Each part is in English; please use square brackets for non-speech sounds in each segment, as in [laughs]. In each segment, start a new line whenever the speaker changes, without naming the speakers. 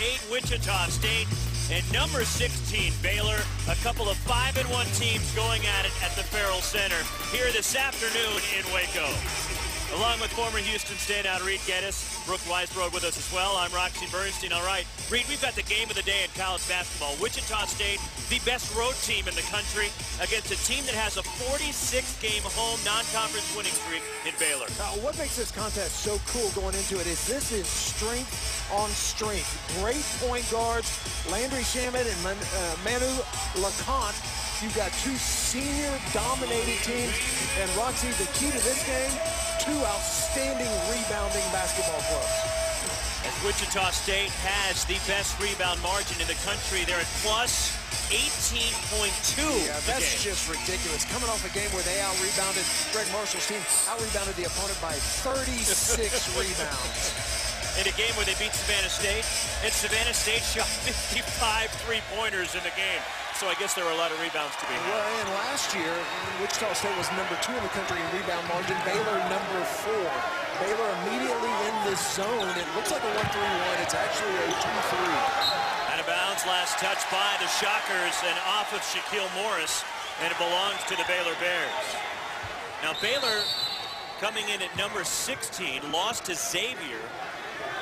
8, Wichita State, and number 16, Baylor. A couple of 5 and one teams going at it at the Ferrell Center here this afternoon in Waco. Along with former Houston standout Reid Gettys, Brooke Weisbrod with us as well. I'm Roxy Bernstein. All right, Reid, we've got the game of the day in college basketball. Wichita State, the best road team in the country, against a team that has a 46-game home non-conference winning streak in Baylor.
Now, what makes this contest so cool going into it is this is strength on strength. Great point guards, Landry Shamet and Man, uh, Manu Lecomte. You've got two senior dominated teams. And Roxy, the key to this game, two outstanding rebounding basketball clubs.
As Wichita State has the best rebound margin in the country, they're at plus 18.2.
Yeah, that's just ridiculous. Coming off a game where they out-rebounded Gregg Marshall's team, out-rebounded the opponent by 36 [laughs] rebounds.
In a game where they beat Savannah State, and Savannah State [laughs] shot 55 three-pointers in the game. So I guess there were a lot of rebounds to be had.
Well, and last year, Wichita State was number two in the country in rebound margin. Baylor number four. Baylor immediately in this zone. It looks like a 1-3-1. It's actually a 2-3.
Out of bounds, last touch by the Shockers and off of Shaquille Morris, and it belongs to the Baylor Bears. Now Baylor coming in at number 16, lost to Xavier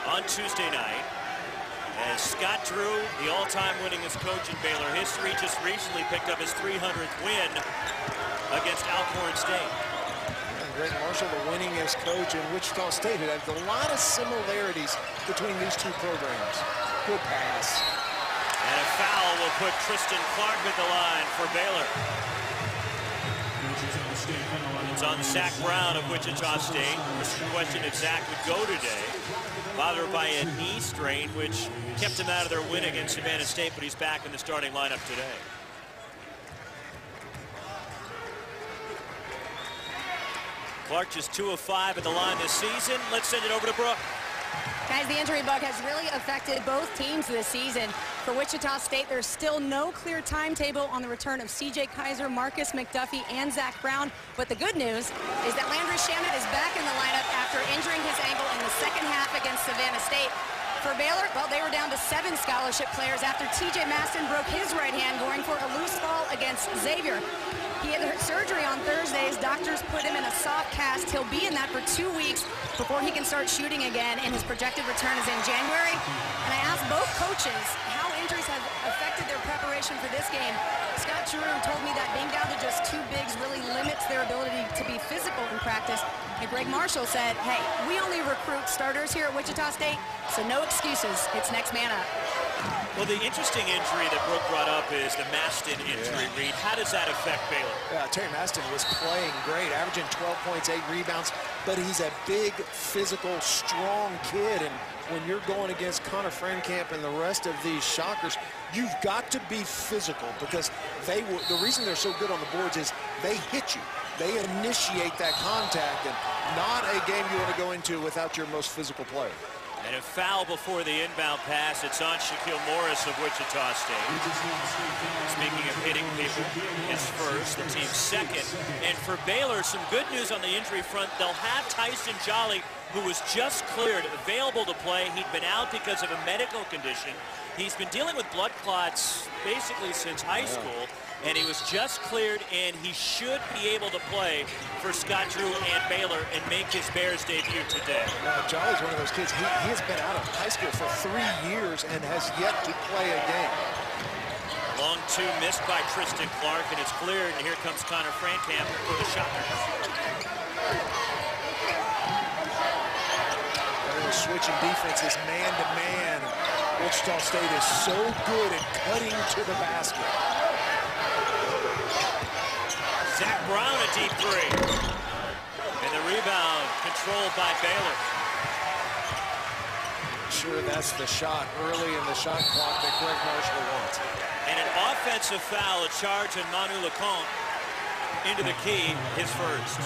on Tuesday night. As Scott Drew, the all-time winningest coach in Baylor history, just recently picked up his 300th win against Alcorn State.
And Gregg Marshall, the winningest coach in Wichita State. It has a lot of similarities between these two programs. Good pass.
And a foul will put Tristan Clark at the line for Baylor. It's on Zach Brown of Wichita State. The question if Zach would go today. Bothered by a knee strain, which kept him out of their win against Savannah State, but he's back in the starting lineup today. Clark just two of five at the line this season. Let's send it over to Brooke.
Guys, the injury bug has really affected both teams this season. For Wichita State, there's still no clear timetable on the return of C.J. Keyser, Markis McDuffie, and Zach Brown. But the good news is that Landry Shamet is back in the lineup after injuring his ankle in the second half against Savannah State. For Baylor, well, they were down to seven scholarship players after T.J. Maston broke his right hand going for a loose ball against Xavier. He had surgery on Thursdays. Doctors put him in a soft cast. He'll be in that for two weeks before he can start shooting again, and his projected return is in January. And I asked both coaches injuries have affected their preparation for this game. Scott Drew told me that being down to just two bigs really limits their ability to be physical in practice. And Gregg Marshall said, hey, we only recruit starters here at Wichita State, so no excuses. It's next man up.
Well, the interesting injury that Brooke brought up is the Maston injury, yeah. Reid. How does that affect Baylor?
Yeah, Terry Maston was playing great, averaging 12 points, 8 rebounds, but he's a big, physical, strong kid, and when you're going against Conner Frankamp and the rest of these shockers, you've got to be physical because they will, the reason they're so good on the boards is they hit you. They initiate that contact, and not a game you want to go into without your most physical player.
And a foul before the inbound pass. It's on Shaquille Morris of Wichita State. Speaking of hitting people, his first, the team's second. And for Baylor, some good news on the injury front. They'll have Tyson Jolly, who was just cleared, available to play. He'd been out because of a medical condition. He's been dealing with blood clots basically since high school and he was just cleared, and he should be able to play for Scott Drew and Baylor and make his Bears debut today.
Uh, Jolly's one of those kids. He, he has been out of high school for three years and has yet to play a game.
Long two missed by Tristan Clark, and it's cleared, and here comes Conner Frankamp for the Shockers.
Switching defenses man-to-man. -man. Wichita State is so good at cutting to the basket.
Zach Brown a deep three. And the rebound controlled by Baylor.
Sure, that's the shot early in the shot clock that Gregg Marshall wants.
And an offensive foul, a charge on Manu Lecomte into the key, his first.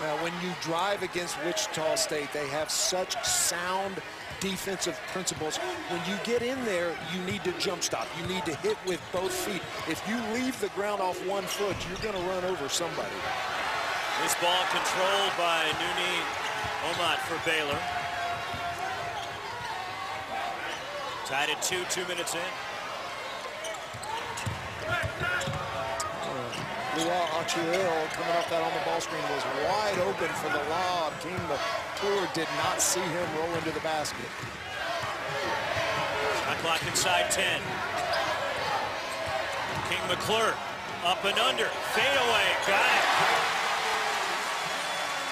Now, when you drive against Wichita State, they have such sound defensive principles. When you get in there, you need to jump stop. You need to hit with both feet. If you leave the ground off one foot, you're going to run over somebody.
This ball controlled by Nuni Omot for Baylor. Tied at two, two minutes in.
Lual Acuil coming off that on the ball screen was wide open for the lob. King McClure did not see him roll into the basket.
Shot clock inside 10. King McClure up and under. Fade away. Got it.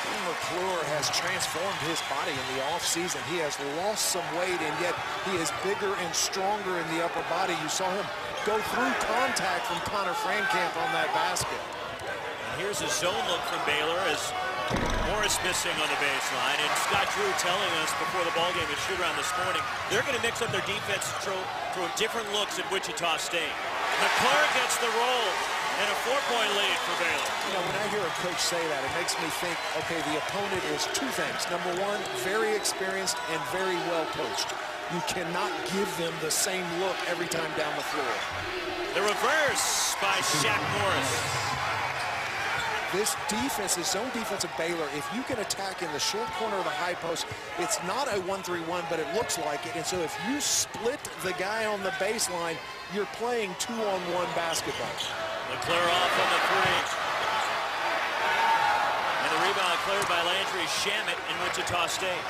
King McClure has transformed his body in the offseason. He has lost some weight, and yet he is bigger and stronger in the upper body. You saw him go through contact from Conner Frankamp on that basket.
And here's a zone look from Baylor as Morris missing on the baseline. And Scott Drew telling us before the ballgame at shoot-around this morning, they're going to mix up their defense, throw, throw different looks at Wichita State. McClure gets the roll and a four-point lead for Baylor.
You know, when I hear a coach say that, it makes me think, okay, the opponent is two things. Number one, very experienced and very well coached. You cannot give them the same look every time down the floor.
The reverse by Shaq Morris.
This defense, this zone defense of Baylor, if you can attack in the short corner of the high post, it's not a 1-3-1, but it looks like it. And so if you split the guy on the baseline, you're playing two-on-one basketball.
McClure off on the three. And the rebound cleared by Landry Shamet in Wichita State.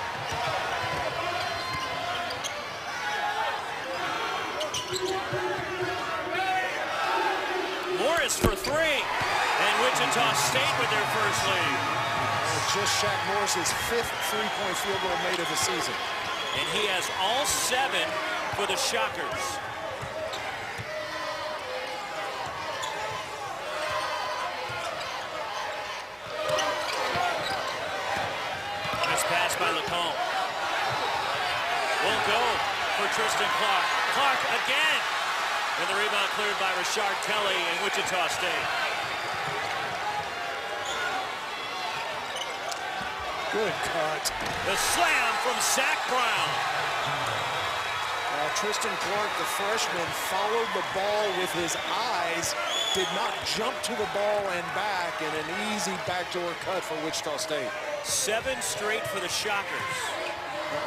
Morris for three. Wichita State with their first lead.
just Shaq Morris's fifth three-point field goal made of the season.
And he has all seven for the Shockers. Nice pass by Lecomte. Won't go for Tristan Clark. Clark again. And the rebound cleared by Rashard Kelly in Wichita State.
Good cut.
The slam from Zach Brown.
Now, Tristan Clark, the freshman, followed the ball with his eyes, did not jump to the ball and back, and an easy backdoor cut for Wichita State.
Seven straight for the Shockers.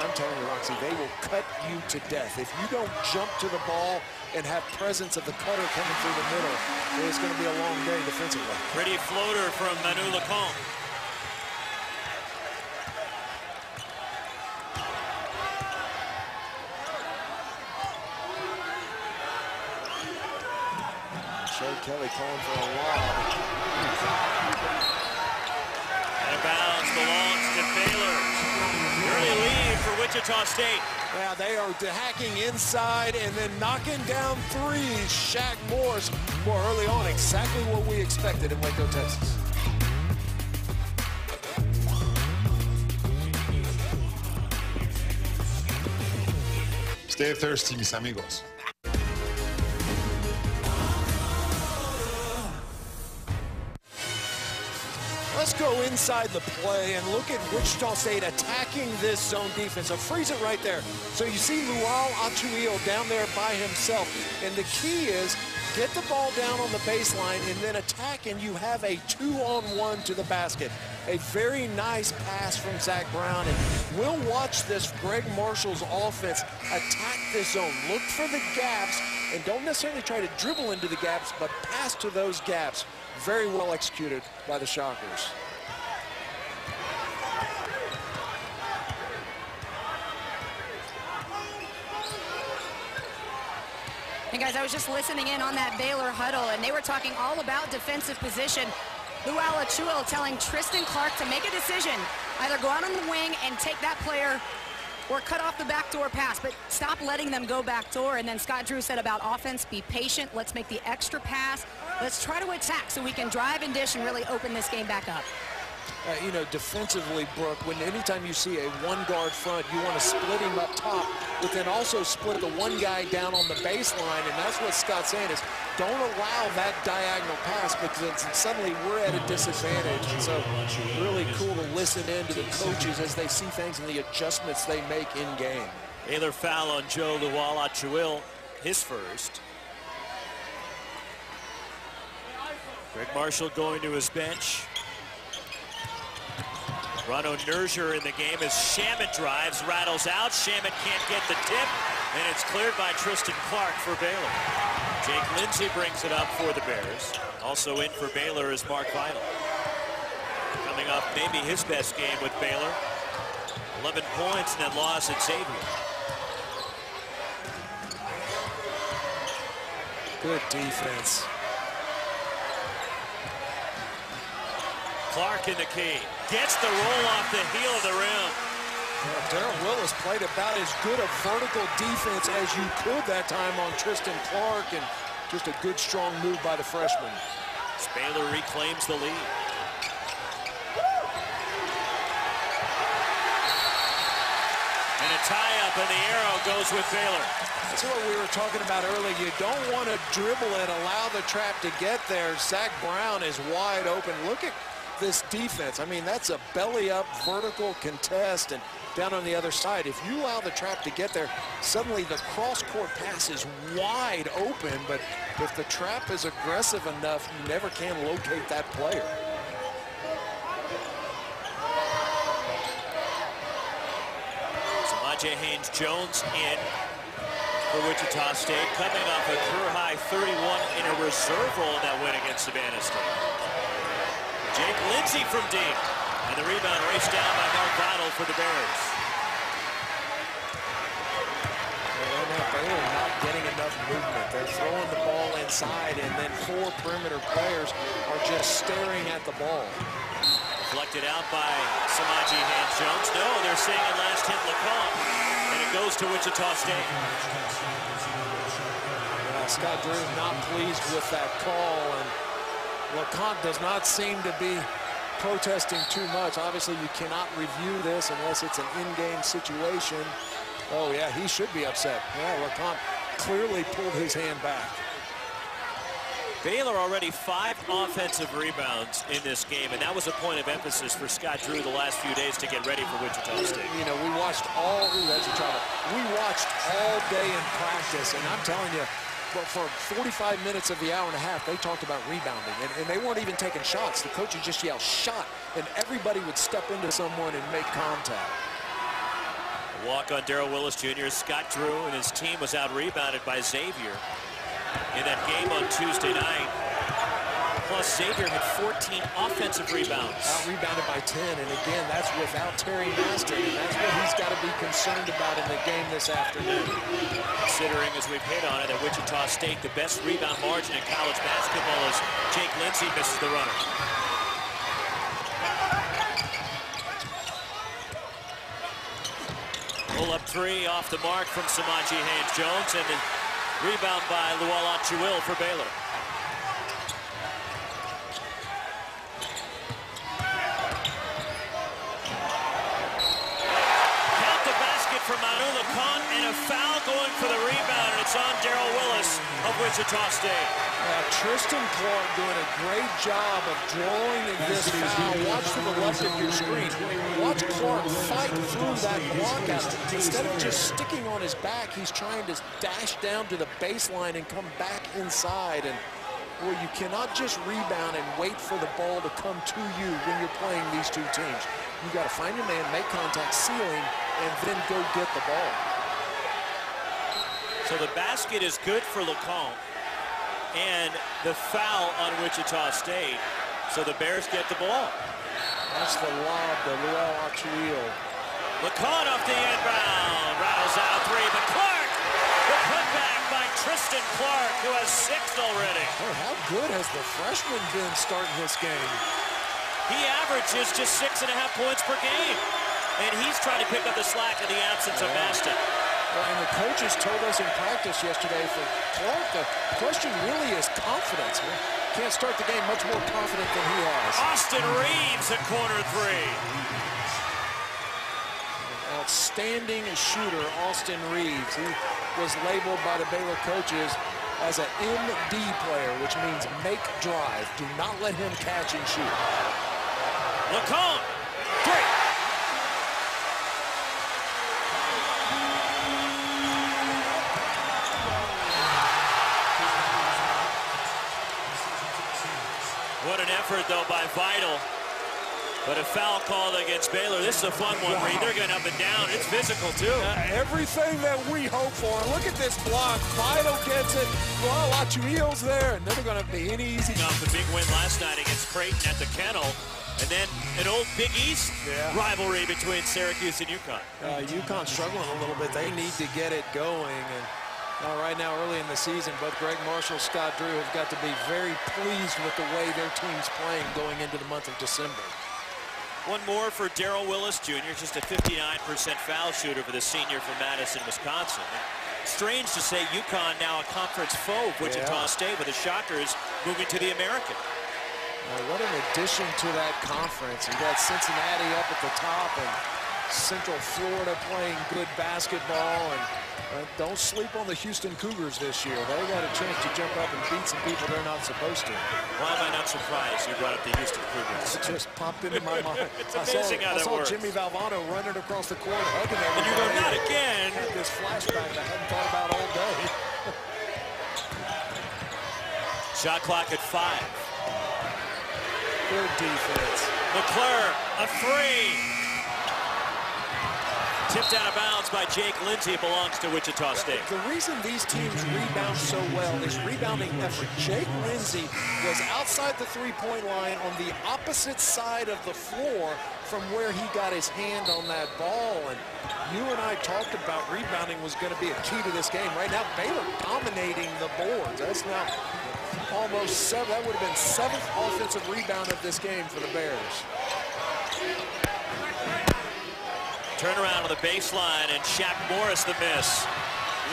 I'm telling you, Roxy, they will cut you to death. If you don't jump to the ball and have presence of the cutter coming through the middle, it's going to be a long day defensively.
Pretty floater from Manu
Lecomte. Kelly calling for a lob.
And bounds belongs to Baylor. Early lead for Wichita State.
Yeah, they are hacking inside and then knocking down threes. Shaq Morris more early on, exactly what we expected in Waco, Texas.
Stay thirsty, mis amigos.
Inside the play and look at Wichita State attacking this zone defense. So freeze it right there. So you see Lual Acuil down there by himself. And the key is get the ball down on the baseline and then attack and you have a two-on-one to the basket. A very nice pass from Zach Brown. And we'll watch this Gregg Marshall's offense attack this zone. Look for the gaps and don't necessarily try to dribble into the gaps, but pass to those gaps. Very well executed by the Shockers.
And guys, I was just listening in on that Baylor huddle, and they were talking all about defensive position. Lual Acuil telling Tristan Clark to make a decision. Either go out on the wing and take that player or cut off the backdoor pass, but stop letting them go backdoor. And then Scott Drew said about offense, be patient. Let's make the extra pass. Let's try to attack so we can drive and dish and really open this game back up.
Uh, you know, defensively, Brooke, when anytime you see a one-guard front, you want to split him up top, but then also split the one guy down on the baseline, and that's what Scott's saying is don't allow that diagonal pass because suddenly we're at a disadvantage. And so really cool to listen in to the coaches as they see things and the adjustments they make in game.
Baylor foul on Jo Lual Acuil, his first. Gregg Marshall going to his bench. Rauno Nurger in the game as Shamet drives, rattles out. Shamet can't get the tip, and it's cleared by Tristan Clark for Baylor. Jake Lindsey brings it up for the Bears. Also in for Baylor is Mark Vital. Coming up, maybe his best game with Baylor. 11 points and that loss at Xavier.
Good defense.
Clark in the key. Gets the roll off the heel of the rim.
Yeah, Darral Willis played about as good a vertical defense as you could that time on Tristan Clark, and just a good, strong move by the freshman.
Baylor reclaims the lead. And a tie-up, and the arrow goes with Baylor.
That's what we were talking about earlier. You don't want to dribble and allow the trap to get there. Zach Brown is wide open. Look at this defense. I mean, that's a belly-up vertical contest, and down on the other side, if you allow the trap to get there, suddenly the cross-court pass is wide open, but if the trap is aggressive enough, you never can locate that player.
Samajae Haynes-Jones in for Wichita State, coming off a career-high 31 in a reserve role in that win against Savannah State. Jake Lindsey from deep, and the rebound raced down by Mark Vital for the Bears.
They are not getting enough movement. They're throwing the ball inside, and then four perimeter players are just staring at the ball.
Deflected out by Samajae Haynes-Jones. No, they're saying it last hit Lecomte, and it goes to Wichita State.
Scott Drew not pleased with that call, and Lecomte does not seem to be protesting too much. Obviously, you cannot review this unless it's an in-game situation. Oh, yeah, he should be upset. Yeah, Lecomte clearly pulled his hand back.
Baylor already five offensive rebounds in this game, and that was a point of emphasis for Scott Drew the last few days to get ready for Wichita State.
You know, we watched all, ooh, that's a trouble. We watched all day in practice, and I'm telling you, but for 45 minutes of the hour and a half, they talked about rebounding, and, and they weren't even taking shots. The coaches just yelled, shot, and everybody would step into someone and make contact.
A walk on Darral Willis Jr. Scott Drew and his team was out-rebounded by Xavier in that game on Tuesday night. Plus, Xavier had 14 offensive rebounds.
Out-rebounded by 10, and again, that's without Terry Maston, and that's what he's got to be concerned about in the game this afternoon.
Considering, as we've hit on it, at Wichita State, the best rebound margin in college basketball is Jake Lindsey misses the runner. Pull up three off the mark from Samajae Haynes-Jones, and the rebound by Lual Acuil for Baylor. Count the basket for Manu Lecomte, and a foul going for the rebound, and it's on Darral Willis of Wichita State.
Uh, Tristan Clark doing a great job of drawing this foul. Watch to the left of your screen. Watch Clark fight through that block out. Instead of just sticking on his back, he's trying to dash down to the baseline and come back inside. And well, you cannot just rebound and wait for the ball to come to you when you're playing these two teams. You got to find your man, make contact, ceiling, and then go get the ball.
So the basket is good for Lecomte and the foul on Wichita State. So the Bears get the ball.
That's the lob to Lual Acuil.
Lecomte off the inbound. Rattles out three, but Clark, the putback by Tristan Clark, who has six already.
Oh, how good has the freshman been starting this game?
He averages just six and a half points per game. And he's trying to pick up the slack in the absence of Maston.
Well, and the coaches told us in practice yesterday for Clark, the question really is confidence. Well, can't start the game much more confident than he has.
Austin Reaves at corner three.
An outstanding shooter, Austin Reaves. He was labeled by the Baylor coaches as an MD player, which means make drive. Do not let him catch and shoot.
Lecomte, three. What an effort, though, by Vital. But a foul called against Baylor. This is a fun one, Reid. They're going up and down. It's physical, too. Uh,
everything that we hope for. Look at this block. Vital gets it. Well, Acuil's there. And never going to be any easy.
Off the big win last night against Creighton at the Kennel. And then an old Big East yeah. rivalry between Syracuse and UConn.
Uh, UConn struggling a little bit. They need to get it going. And uh, right now, early in the season, both Gregg Marshall and Scott Drew have got to be very pleased with the way their team's playing going into the month of December.
One more for Darral Willis Jr., just a 59% foul shooter for the senior from Madison, Wisconsin. Strange to say UConn now a conference foe of Wichita yeah. State with the Shockers moving to the American.
Well, what an addition to that conference. You got Cincinnati up at the top and Central Florida playing good basketball and uh, don't sleep on the Houston Cougars this year. They got a chance to jump up and beat some people they're not supposed to.
Why am I not surprised you brought up the Houston Cougars?
It just popped into my mind. [laughs]
it's amazing
I
saw, how that
I saw
works.
Jimmy Valvano running across the court, hugging everybody.
And you go, not again.
Had this flashback I hadn't thought about all day. [laughs]
Shot clock at five.
Good defense.
McClure, a three. Tipped out of bounds by Jake Lindsey. It belongs to Wichita State.
The reason these teams rebound so well is rebounding effort. Jake Lindsey was outside the three-point line on the opposite side of the floor from where he got his hand on that ball. And you and I talked about rebounding was going to be a key to this game. Right now, Baylor dominating the boards. That's now almost seven. That would have been seventh offensive rebound of this game for the Bears.
Turnaround on the baseline, and Shaq Morris the miss.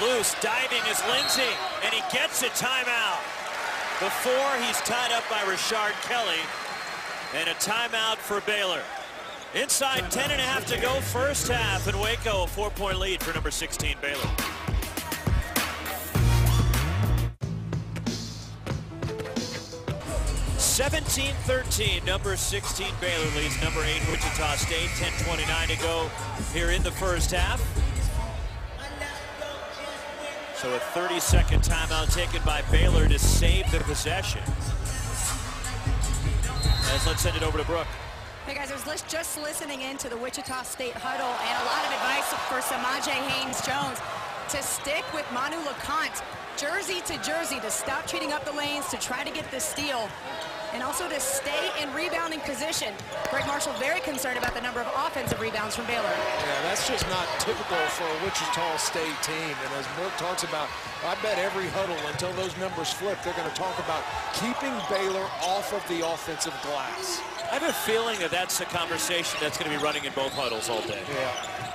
Loose, diving is Lindsey, and he gets a timeout. Before he's tied up by Rashard Kelly, and a timeout for Baylor. Inside 10 and a half to go first half, and Waco a four-point lead for number 16 Baylor. 17-13, number 16 Baylor leads number 8 Wichita State. 10-29 to go here in the first half. So a 30-second timeout taken by Baylor to save the possession. As let's send it over to Brooke.
Hey guys, I was just listening into the Wichita State huddle and a lot of advice for Samajae Haynes-Jones to stick with Manu Lecomte jersey to jersey to stop cheating up the lanes to try to get the steal and also to stay in rebounding position. Gregg Marshall very concerned about the number of offensive rebounds from Baylor.
Yeah, that's just not typical for a Wichita State team. And as Brooke talks about, I bet every huddle until those numbers flip, they're going to talk about keeping Baylor off of the offensive glass.
I have a feeling that that's a conversation that's going to be running in both huddles all day.
Yeah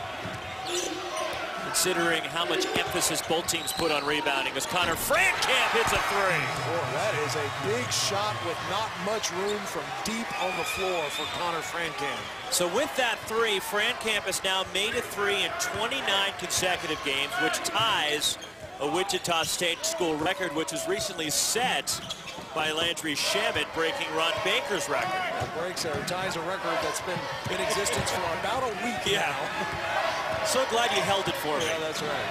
considering how much emphasis both teams put on rebounding as Conner Frankamp hits a three.
Boy, that is a big shot with not much room from deep on the floor for Conner Frankamp.
So with that three, Frankamp has now made a three in 29 consecutive games, which ties a Wichita State school record, which was recently set by Landry Shamet, breaking Ron Baker's record.
That breaks or ties a record that's been in existence for about a week yeah. now. [laughs]
So glad you held it for
me. Yeah, that's right.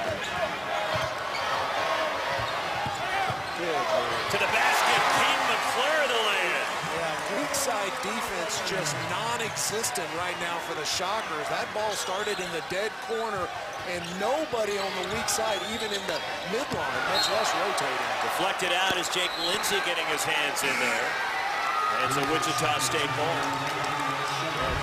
Good. To the basket, King McClure the lay
Yeah, weak side defense just non-existent right now for the Shockers. That ball started in the dead corner and nobody on the weak side, even in the midline, much less rotating.
Deflected out is Jake Lindsey getting his hands in there. And it's a Wichita State ball.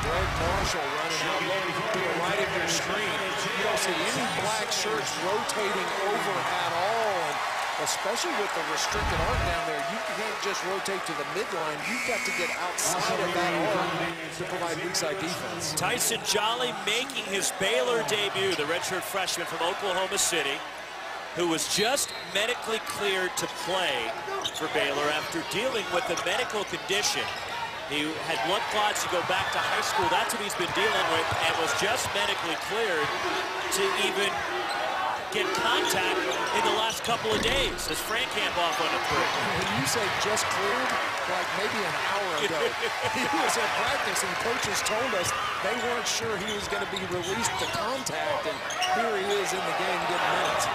Gregg Marshall running out low to the right of your screen. You don't see any black shirts rotating over at all. And especially with the restricted arc down there, you can't just rotate to the midline. You've got to get outside of that arc to provide weak side defense.
Tyson Jolly making his Baylor debut, the redshirt freshman from Oklahoma City, who was just medically cleared to play for Baylor after dealing with a medical condition he had blood clots to go back to high school. That's what he's been dealing with and was just medically cleared to even get contact in the last couple of days as Frankamp off on a three.
When you say just cleared, like maybe an hour ago, [laughs] he was at practice and coaches told us they weren't sure he was going to be released to contact, and here he is in the game getting minutes.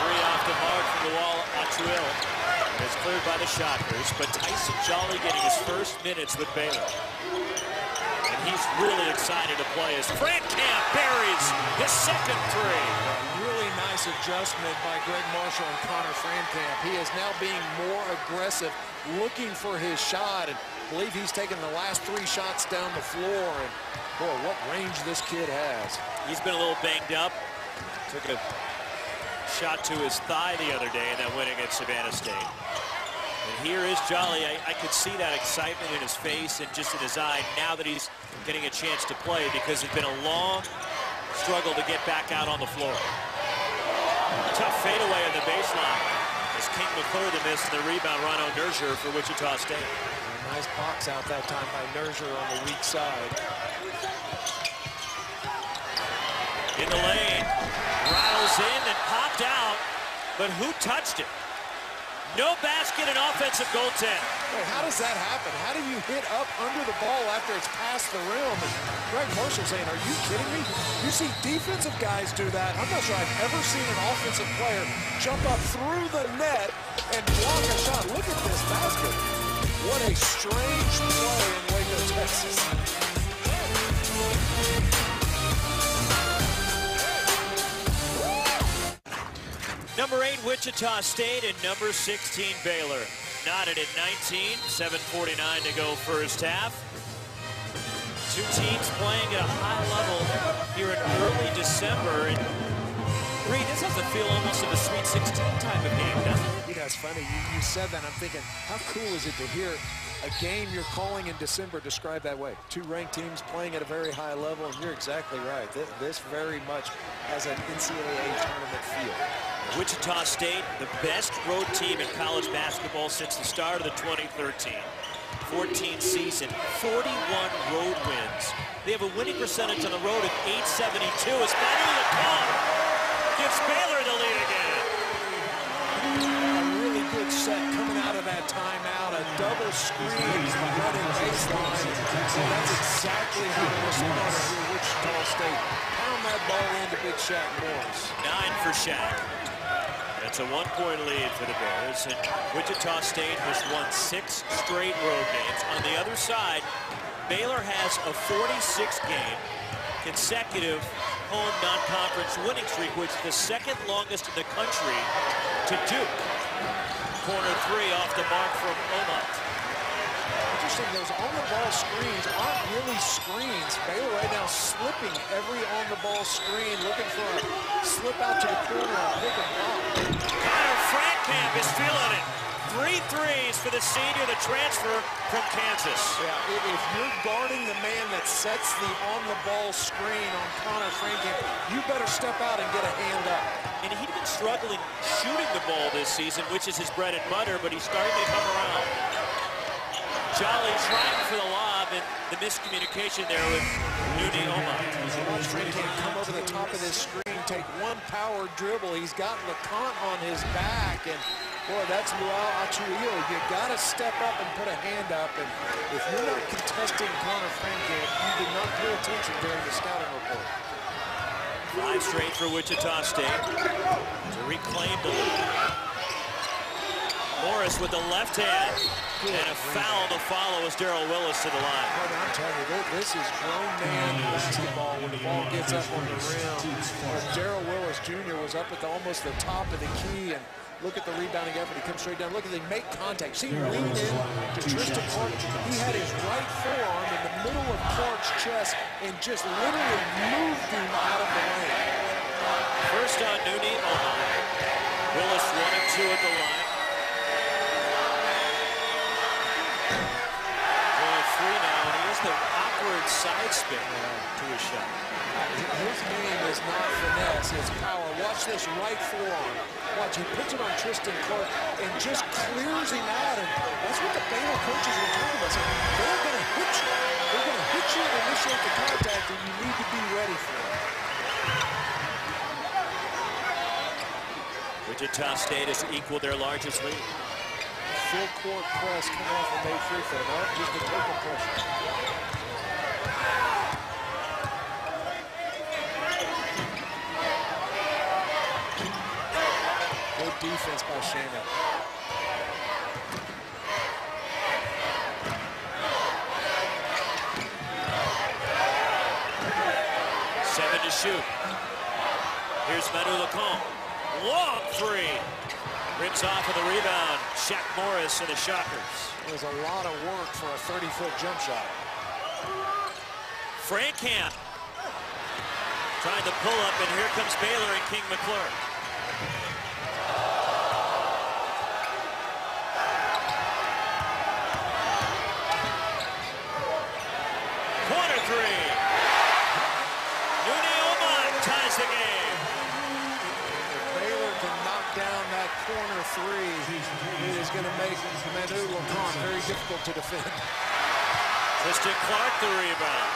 Three off the mark from the wall, Acuil. It's cleared by the Shockers, but Tyson Jolly getting his first minutes with Baylor. And he's really excited to play as Camp buries his second three.
Really nice adjustment by Gregg Marshall and Connor Camp. He is now being more aggressive, looking for his shot, and believe he's taken the last three shots down the floor. And boy, what range this kid has.
He's been a little banged up. Took a shot to his thigh the other day in that win against Savannah State. And here is Jolly. I, I, could see that excitement in his face and just in his eye now that he's getting a chance to play because it's been a long struggle to get back out on the floor. Tough fadeaway on the baseline as King McClure the miss the rebound Rauno Nurger for Wichita State.
Nice box out that time by Nurger on the weak side.
In the lane, rattles in and popped out, but who touched it? No basket and offensive goaltend.
Wait, how does that happen? How do you hit up under the ball after it's past the rim? And Gregg Marshall saying, are you kidding me? You see defensive guys do that. I'm not sure I've ever seen an offensive player jump up through the net and block a shot. Look at this basket. What a strange play in Waco, Texas.
Number 8, Wichita State, and number 16, Baylor. Knotted at 19, 7.49 to go first half. Two teams playing at a high level here in early December. Reid, this has a feel almost of a Sweet 16 type of game, doesn't it?
You know, it's funny. You, you said that. I'm thinking, how cool is it to hear a game you're calling in December described that way. Two ranked teams playing at a very high level, and you're exactly right. This, this very much has an NCAA tournament feel.
Wichita State, the best road team in college basketball since the start of the 2013 14 season, 41 road wins. They have a winning percentage on the road of 872 as Manu Lecomte gives Baylor the lead again.
A really good set coming out of that timeout, a double screen running baseline. And that's exactly how to respond to Wichita State. Pound that ball into Big Shaq Morris.
Nine for Shaq. It's a one-point lead for the Bears, and Wichita State has won six straight road games. On the other side, Baylor has a 46-game consecutive home non-conference winning streak, which is the second longest in the country to Duke. Corner three off the mark from Omot
interesting, those on-the-ball screens aren't really screens. Baylor right now slipping every on-the-ball screen, looking for a slip out to the corner and pick and pop.
Conner Frankamp is feeling it. Three threes for the senior, the transfer from Kansas.
Yeah, if you're guarding the man that sets the on-the-ball screen on Conner Frankamp, you better step out and get a hand up.
And he'd been struggling shooting the ball this season, which is his bread and butter, but he's starting to come around. Jolly trying for the lob and the miscommunication there with Nuni Oma.
Watch come over the top of this screen, take one power dribble. He's got Lecomte on his back, and boy, that's Lual Acuil. You got to step up and put a hand up, and if you're not contesting Conner Frankamp, you did not pay attention during the scouting report.
Five straight for Wichita State to reclaim the lead. Morris with the left hand. And a foul to follow as Darral Willis to the line.
I'm telling you, this is grown man basketball when the ball gets up on the rim. Darral Willis Jr. was up at the, almost the top of the key and look at the rebounding effort. He comes straight down. Look at the make contact. See lean in to Tristan Clark. He had his right forearm in the middle of Clark's chest and just literally moved him out of the lane.
First on Nooney, Nuni, Willis one and two at the line. Free now. He is the side spin to his shot.
His game is not finesse, it's power. Watch this right forearm. Watch, he puts it on Tristan Clark and just clears him out. And that's what the Baylor coaches were talking about. they're going to hit you. They're going to hit you and initiate the contact, and you need to be ready for it.
Wichita State has equaled their largest lead
full court press come off and made free throw. Just a token pressure. Defense by Shannon.
Seven to shoot. Here's Manu Lecomte. Long three. Rips off of the rebound. Shaq Morris and the Shockers.
There's a lot of work for a 30-foot jump shot.
Frankamp trying to pull up, and here comes Baylor and King McClure. Corner three. Nuni Omot ties the game.
If Baylor can knock down that corner three, it is going to make Manu Lecomte very difficult to defend.
Tristan Clark the rebound.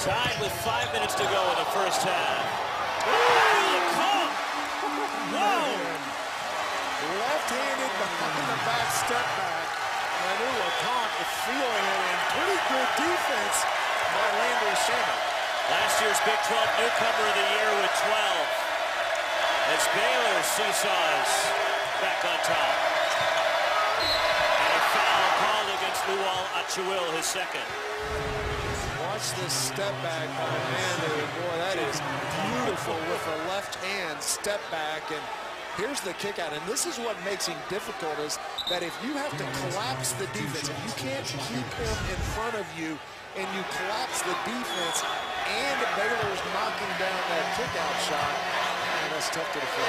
Tied with five minutes to go in the first half. Ooh, Whoa!
Left-handed behind the back step back. Manu Lecomte is feeling it and pretty good defense by Landry Shamet.
Last year's Big 12 newcomer of the year with 12. As Baylor seesaws back on top. And a foul called against Lual Acuil, his second.
Watch this step back by Manu. Boy, that is beautiful with the left hand step back. And here's the kick out. And this is what makes him difficult is that if you have to collapse the defense, if you can't keep him in front of you and you collapse the defense and Baylor's knocking down that kick out shot, that's tough to defend.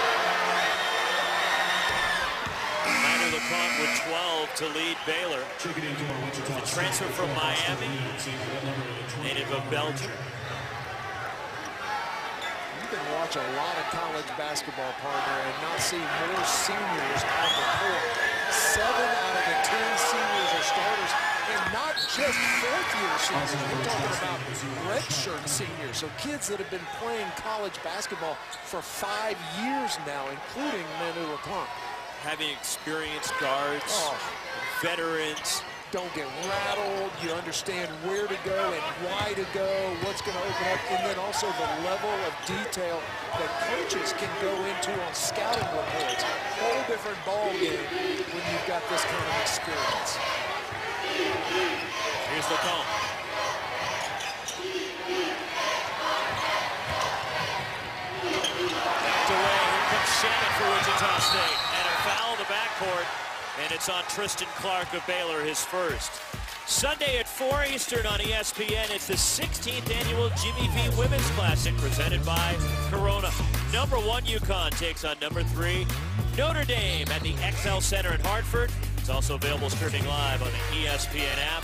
Manu Lecomte with 12 to lead Baylor. The transfer from Miami, native of Belgium.
You can watch a lot of college basketball, partner, and not see more seniors on the court. Seven out of the ten seniors are starters, and not just fourth-year seniors. We're talking about redshirt seniors, so kids that have been playing college basketball for five years now, including Manu Lecomte.
Having experienced guards,
Oh.
veterans,
Don't get rattled. You understand where to go and why to go, what's going to open up, and then also the level of detail that coaches can go into on scouting reports. Whole different ball game when you've got this kind of experience.
Here's Lecomte. Backed away. Here comes Shannon for Wichita State. And a foul in the backcourt. And it's on Tristan Clark of Baylor, his first. Sunday at 4 Eastern on ESPN, it's the 16th annual Jimmy V Women's Classic presented by Corona. Number one UConn takes on number three Notre Dame at the XL Center in Hartford. It's also available streaming live on the ESPN app.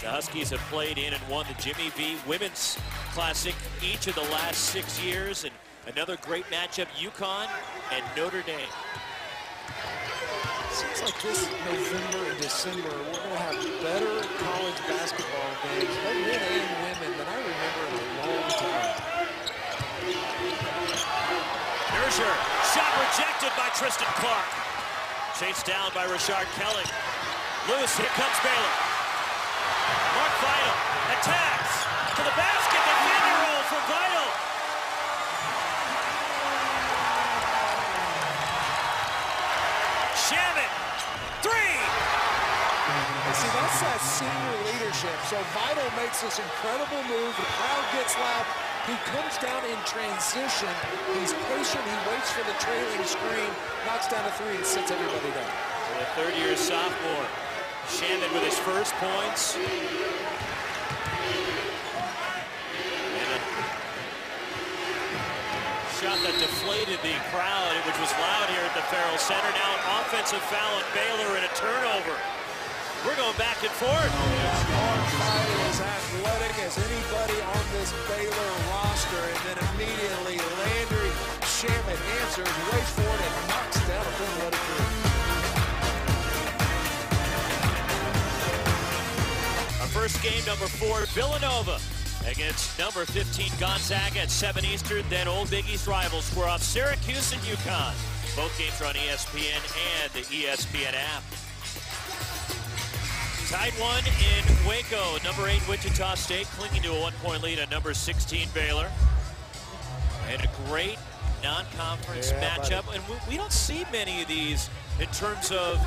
The Huskies have played in and won the Jimmy V Women's Classic each of the last six years. And another great matchup, UConn and Notre Dame.
Seems like this November and December, we're going to have better college basketball games, both men and women, than I remember in a long time.
Hersher, shot rejected by Tristan Clark. Chased down by Rashard Kelly. Loose, here comes Baylor. Mark Vital attacks to the basket. The finger for Vital.
That senior leadership. So Vital makes this incredible move. The crowd gets loud. He comes down in transition. He's patient. He waits for the trailing screen, knocks down a three, and sits everybody down.
The third-year sophomore. Shannon with his first points. Shot that deflated the crowd, which was loud here at the Ferrell Center. Now an offensive foul on Baylor and a turnover. We're going back and forth.
Mark is athletic as anybody on this Baylor roster. And then immediately Landry Shamet answers, waits for it, and knocks down a it through.
Our first game, number four, Villanova against number 15, Gonzaga at 7 Eastern. Then Old Big East rivals square off Syracuse and UConn. Both games are on ESPN and the ESPN app. Tied one in Waco. Number 8, Wichita State clinging to a one-point lead on number 16, Baylor. And a great non-conference
Yeah,
matchup. And we, we don't see many of these in terms of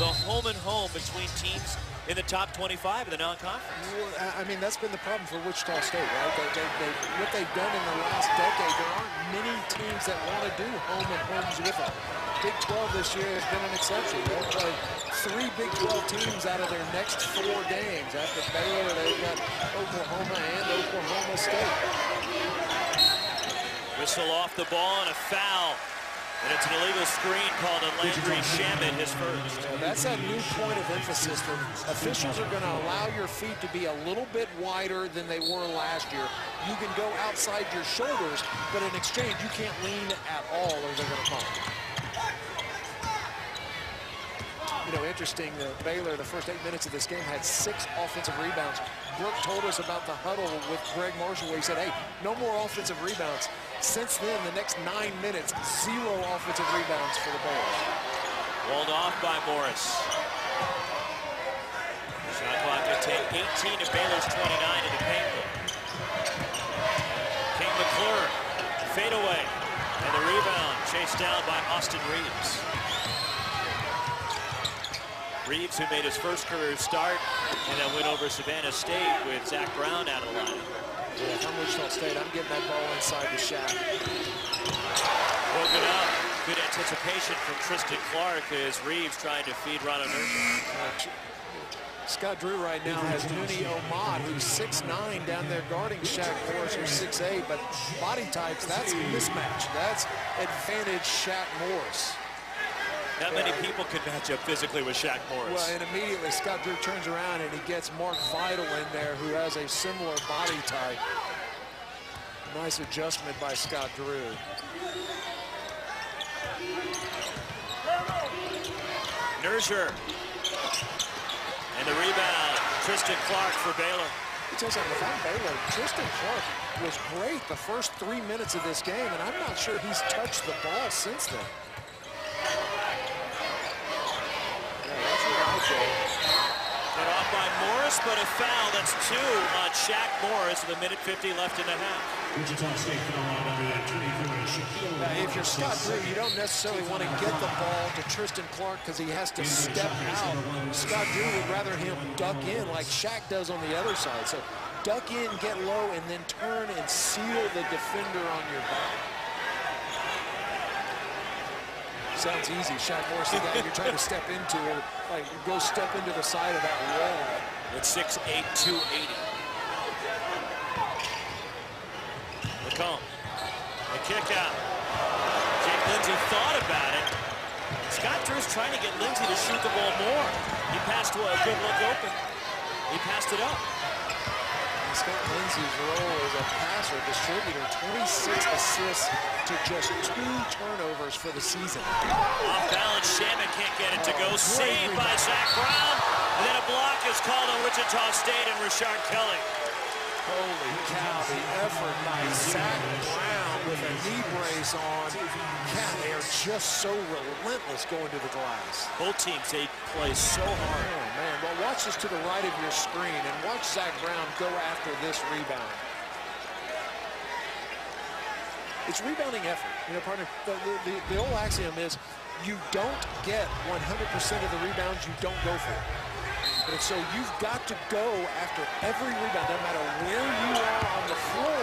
the home and home between teams in the top 25 of the non-conference.
Well, I mean, that's been the problem for Wichita State, right? They, they, they, what they've done in the last decade, there aren't many teams that want to do home and homes with them. Big 12 this year has been an exception. They'll play three Big 12 teams out of their next four games. After Baylor, they've got Oklahoma and Oklahoma State.
Whistle off the ball and a foul. And it's an illegal screen called on Landry Shamet, his first.
Yeah, that's that new point of emphasis that officials are going to allow your feet to be a little bit wider than they were last year. You can go outside your shoulders, but in exchange, you can't lean at all or they're going to call know, interesting, uh, Baylor, the first eight minutes of this game, had six offensive rebounds. Brooke told us about the huddle with Gregg Marshall where he said, hey, no more offensive rebounds. Since then, the next nine minutes, zero offensive rebounds for the Bears.
Walled off by Morris. Shot clock to take 18 to Baylor's 29 in the paint. King McClure, fade away. And the rebound chased down by Austin Reaves. Reaves, who made his first career start and then went over Savannah State with Zach Brown out of the lineup.
Yeah, if I'm Wichita State, I'm getting that ball inside the Shaq.
Broken up. Good anticipation from Tristan Clark as Reaves trying to feed Rauno Nurger.
Uh, Scott Drew right now has Nuni Omot, who's 6'9", down there guarding Shaq Morris, who's 6'8", but body types, that's a mismatch. That's advantage Shaq Morris.
Not many people could match up physically with Shaq Morris.
Well, and immediately Scott Drew turns around and he gets Mark Vital in there, who has a similar body type. Nice adjustment by Scott Drew.
Nurger. And the rebound, Tristan Clark for Baylor.
He tells if I'm Baylor, Tristan Clark was great the first three minutes of this game, and I'm not sure he's touched the ball since then.
And off by Morris, but a foul. That's two on Shaq Morris with a minute 50 left in the half.
Wichita State foul on number 24,
Shaquille Now, if you're Scott Drew, you don't necessarily want to get the ball to Tristan Clark because he has to step out. Scott Drew would rather him duck in like Shaq does on the other side. So duck in, get low, and then turn and seal the defender on your back. sounds easy. Shaq Morris, the guy you're trying to step into, it, like go step into the side of that wall.
With 6'8", 280. McComb, a kick out. Jake Lindsey thought about it. Scott Drew's trying to get Lindsey to shoot the ball more. He passed a good look open. He passed it up.
Scott Lindsey's role as a passer, distributor, 26 assists to just two turnovers for the season.
Off balance, Shamet can't get it to go. Saved by Zach Brown. And then a block is called on Wichita State and Rashard Kelly.
Holy cow, the effort by Zach Brown with a knee brace on. God, they are just so relentless going to the glass.
Both teams, they play so oh, hard.
Oh, man. Well, watch this to the right of your screen and watch Zach Brown go after this rebound. It's rebounding effort. You know, partner, the, the, the old axiom is you don't get 100% of the rebounds you don't go for. And so you've got to go after every rebound, no matter where you are on the floor,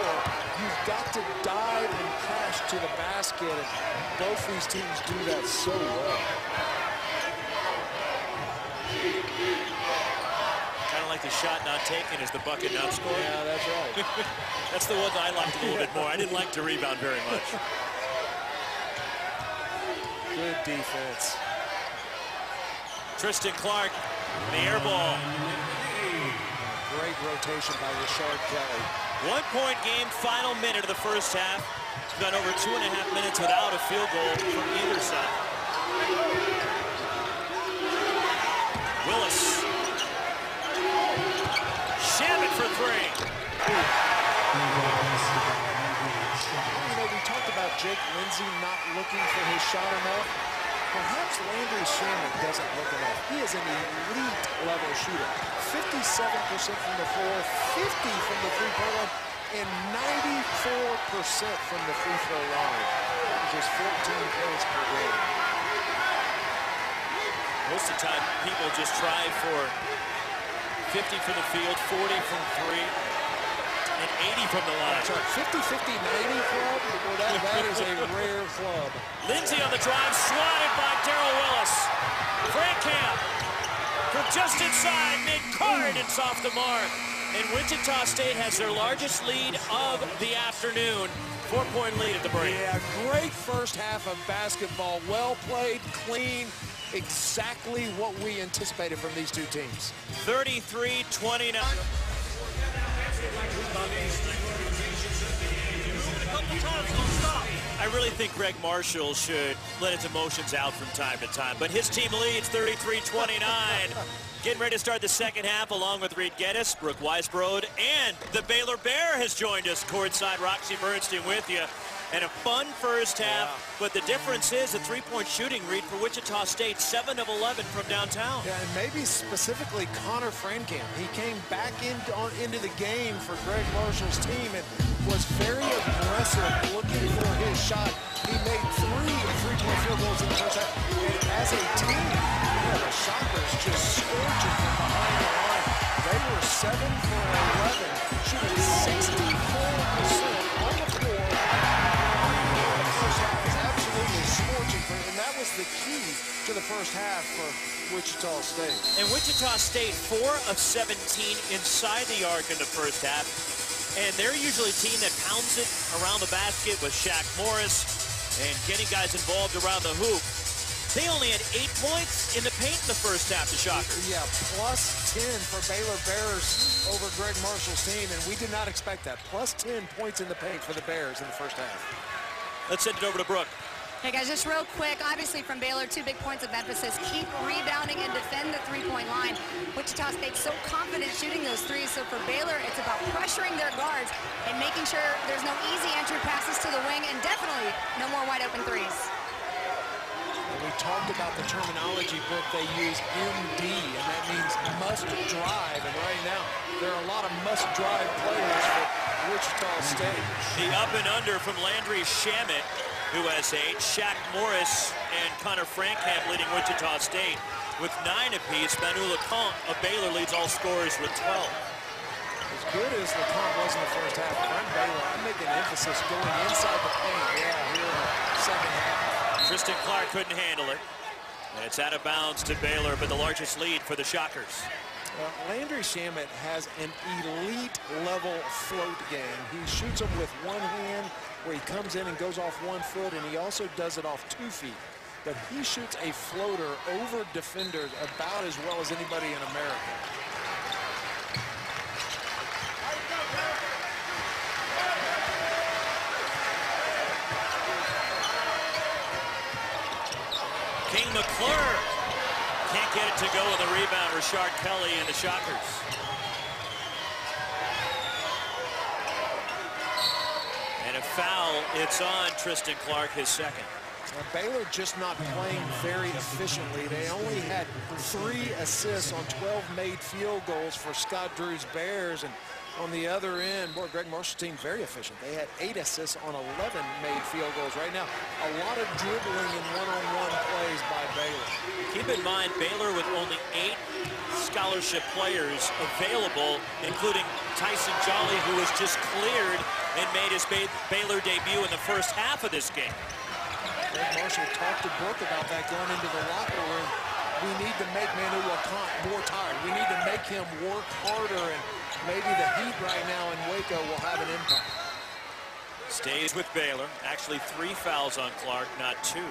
you've got to dive and crash to the basket. And both these teams do that so well.
Kind of like the shot not taken is the bucket not scored.
Yeah, that's right. [laughs]
that's the one that I liked a little bit more. I didn't like to rebound very much.
Good defense.
Tristan Clark the air ball.
Great rotation by Rashard Kelly.
One point game, final minute of the first half. It's gone over two and a half minutes without a field goal from either side. Willis. Shamet for three.
You know, we talked about Jake Lindsey not looking for his shot enough. Perhaps Landry Shamet doesn't look enough. He is an elite level shooter. 57% from the floor, 50 from the three-point line, and 94% from the free throw line. Just 14 points per game.
Most of the time, people just try for 50 from the field, 40 from three, and 80 from the line.
50-50 90 club, well, that, that is a rare club.
Lindsey on the drive, swatted by Darral Willis. Frankamp from just inside, mid-card, it's off the mark. And Wichita State has their largest lead of the afternoon. Four-point lead at the break.
Yeah, great first half of basketball. Well played, clean, exactly what we anticipated from these two teams.
33-29. I really think Gregg Marshall should let his emotions out from time to time, but his team leads 33-29. Getting ready to start the second half along with Reid Gettys, Brooke Weisbrod, and the Baylor Bear has joined us courtside. Roxy Bernstein with you. And a fun first half, yeah. but the difference is a three-point shooting read for Wichita State, 7 of 11 from downtown.
Yeah, and maybe specifically Conner Frankamp. He came back in, on, into the game for Gregg Marshall's team and was very aggressive looking for his shot. He made three three-point field goals in the first half. And as a team, the Shockers just scorching from behind the line. They were 7 for 11, shooting 64% the key to the first half for Wichita State.
And Wichita State, 4 of 17 inside the arc in the first half. And they're usually a team that pounds it around the basket with Shaq Morris and getting guys involved around the hoop. They only had eight points in the paint in the first half, the Shockers.
Yeah, plus 10 for Baylor Bears over Gregg Marshall's team, and we did not expect that. Plus 10 points in the paint for the Bears in the first half.
Let's send it over to Brooke.
Hey guys, just real quick, obviously from Baylor, two big points of emphasis. Keep rebounding and defend the three-point line. Wichita State's so confident shooting those threes, so for Baylor, it's about pressuring their guards and making sure there's no easy entry passes to the wing and definitely no more wide open threes.
We talked about the terminology, Brooke, they use MD, and that means must drive. And right now, there are a lot of must drive players for Wichita State.
The up and under from Landry Shamet who has eight. Shaq Morris and Conner Frankamp leading Wichita State with nine apiece. Manu Lecomte of Baylor leads all scorers with 12.
As good as Lecomte was in the first half, Brent Baylor, I'm making emphasis going inside the paint, yeah, here in the second half.
Tristan Clark couldn't handle it. And it's out of bounds to Baylor, but the largest lead for the Shockers.
Uh, Landry Shamet has an elite level float game. He shoots them with one hand where he comes in and goes off one foot, and he also does it off two feet. But he shoots a floater over defenders about as well as anybody in America.
King McClure can't get it to go with a rebound. Rashard Kelly and the Shockers. And a foul. It's on Tristan Clark, his second.
Now, Baylor just not playing very efficiently. They only had three assists on 12 made field goals for Scott Drew's Bears. And on the other end, boy, Gregg Marshall's team very efficient. They had eight assists on 11 made field goals right now. A lot of dribbling and one-on-one -on -one plays by Baylor.
Keep in mind, Baylor with only eight scholarship players available, including Tyson Jolly, who was just cleared and made his Baylor debut in the first half of this game.
Gregg Marshall talked to Brooke about that going into the locker room. We need to make Manu Lecomte more tired. We need to make him work harder and maybe the heat right now in Waco will have an impact.
Stays with Baylor. Actually, three fouls on Clark, not two.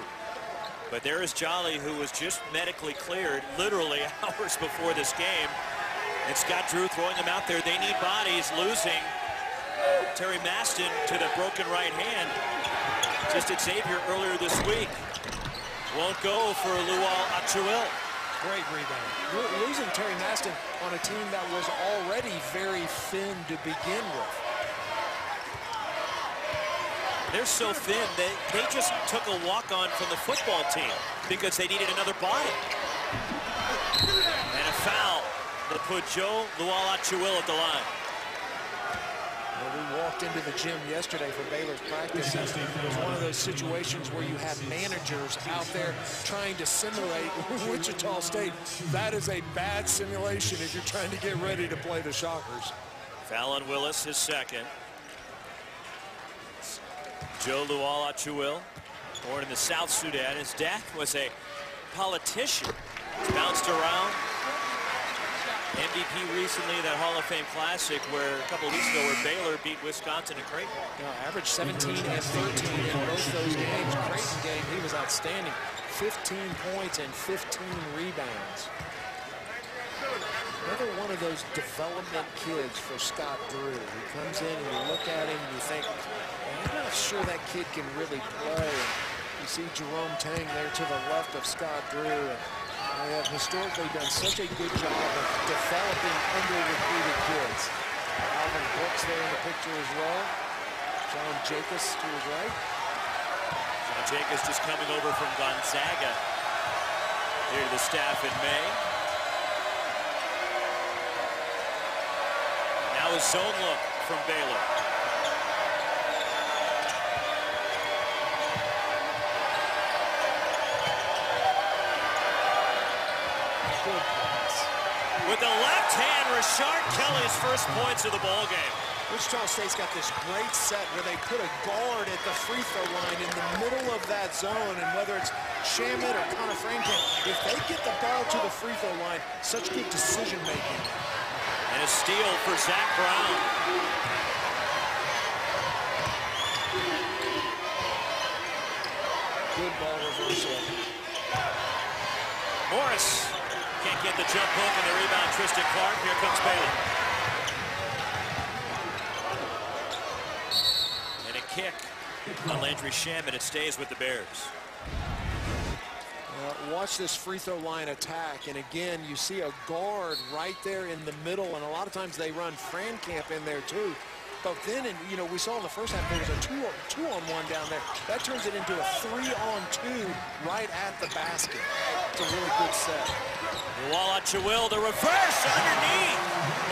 But there is Jolly, who was just medically cleared literally [laughs] hours before this game. And Scott Drew throwing them out there. They need bodies, losing Terry Maston to the broken right hand. Just at Xavier earlier this week. Won't go for Lual Acuil.
Great rebound. Losing Terry Maston on a team that was already very thin to begin with.
They're so thin, they, they just took a walk-on from the football team because they needed another body. And a foul that put Jo Lual Acuil at the line.
we walked into the gym yesterday for Baylor's practice. It was one of those situations where you have managers out there trying to simulate [laughs] Wichita State. That is a bad simulation if you're trying to get ready to play the Shockers.
Fallon Willis, his second. Jo Lual Acuil, born in the South Sudan. His dad was a politician. Bounced around. MVP recently, that Hall of Fame Classic, where a couple weeks ago, where Baylor beat Wisconsin and Creighton.
You know, averaged 17 and 13 in both those games. Creighton game, he was outstanding. 15 points and 15 rebounds. Another one of those development kids for Scott Drew. He comes in and you look at him and you think, I'm not sure that kid can really play. You see Jerome Tang there to the left of Scott Drew. They have historically done such a good job of developing under-recruited kids. Alvin Brooks there in the picture as well. John Jakus to his right.
John Jakus just coming over from Gonzaga here to the staff in May. Now a zone look from Baylor. 10. Rashard Kelly's first points of the ball game.
Wichita State's got this great set where they put a guard at the free throw line in the middle of that zone, and whether it's Shamet or Conner Frankamp, if they get the ball to the free throw line, such good decision-making.
And a steal for Zach Brown.
Good ball reversal.
Morris get the jump hook and the rebound. Tristan Clark. Here comes Baylor. And a kick on Landry Shamet. It stays with the Bears.
Uh, watch this free throw line attack, and again, you see a guard right there in the middle, and a lot of times they run Frankamp in there too. But then, in, you know, we saw in the first half there was a two, two on one down there. That turns it into a three on two right at the basket. It's a really good set.
Lual Acuil, the reverse underneath.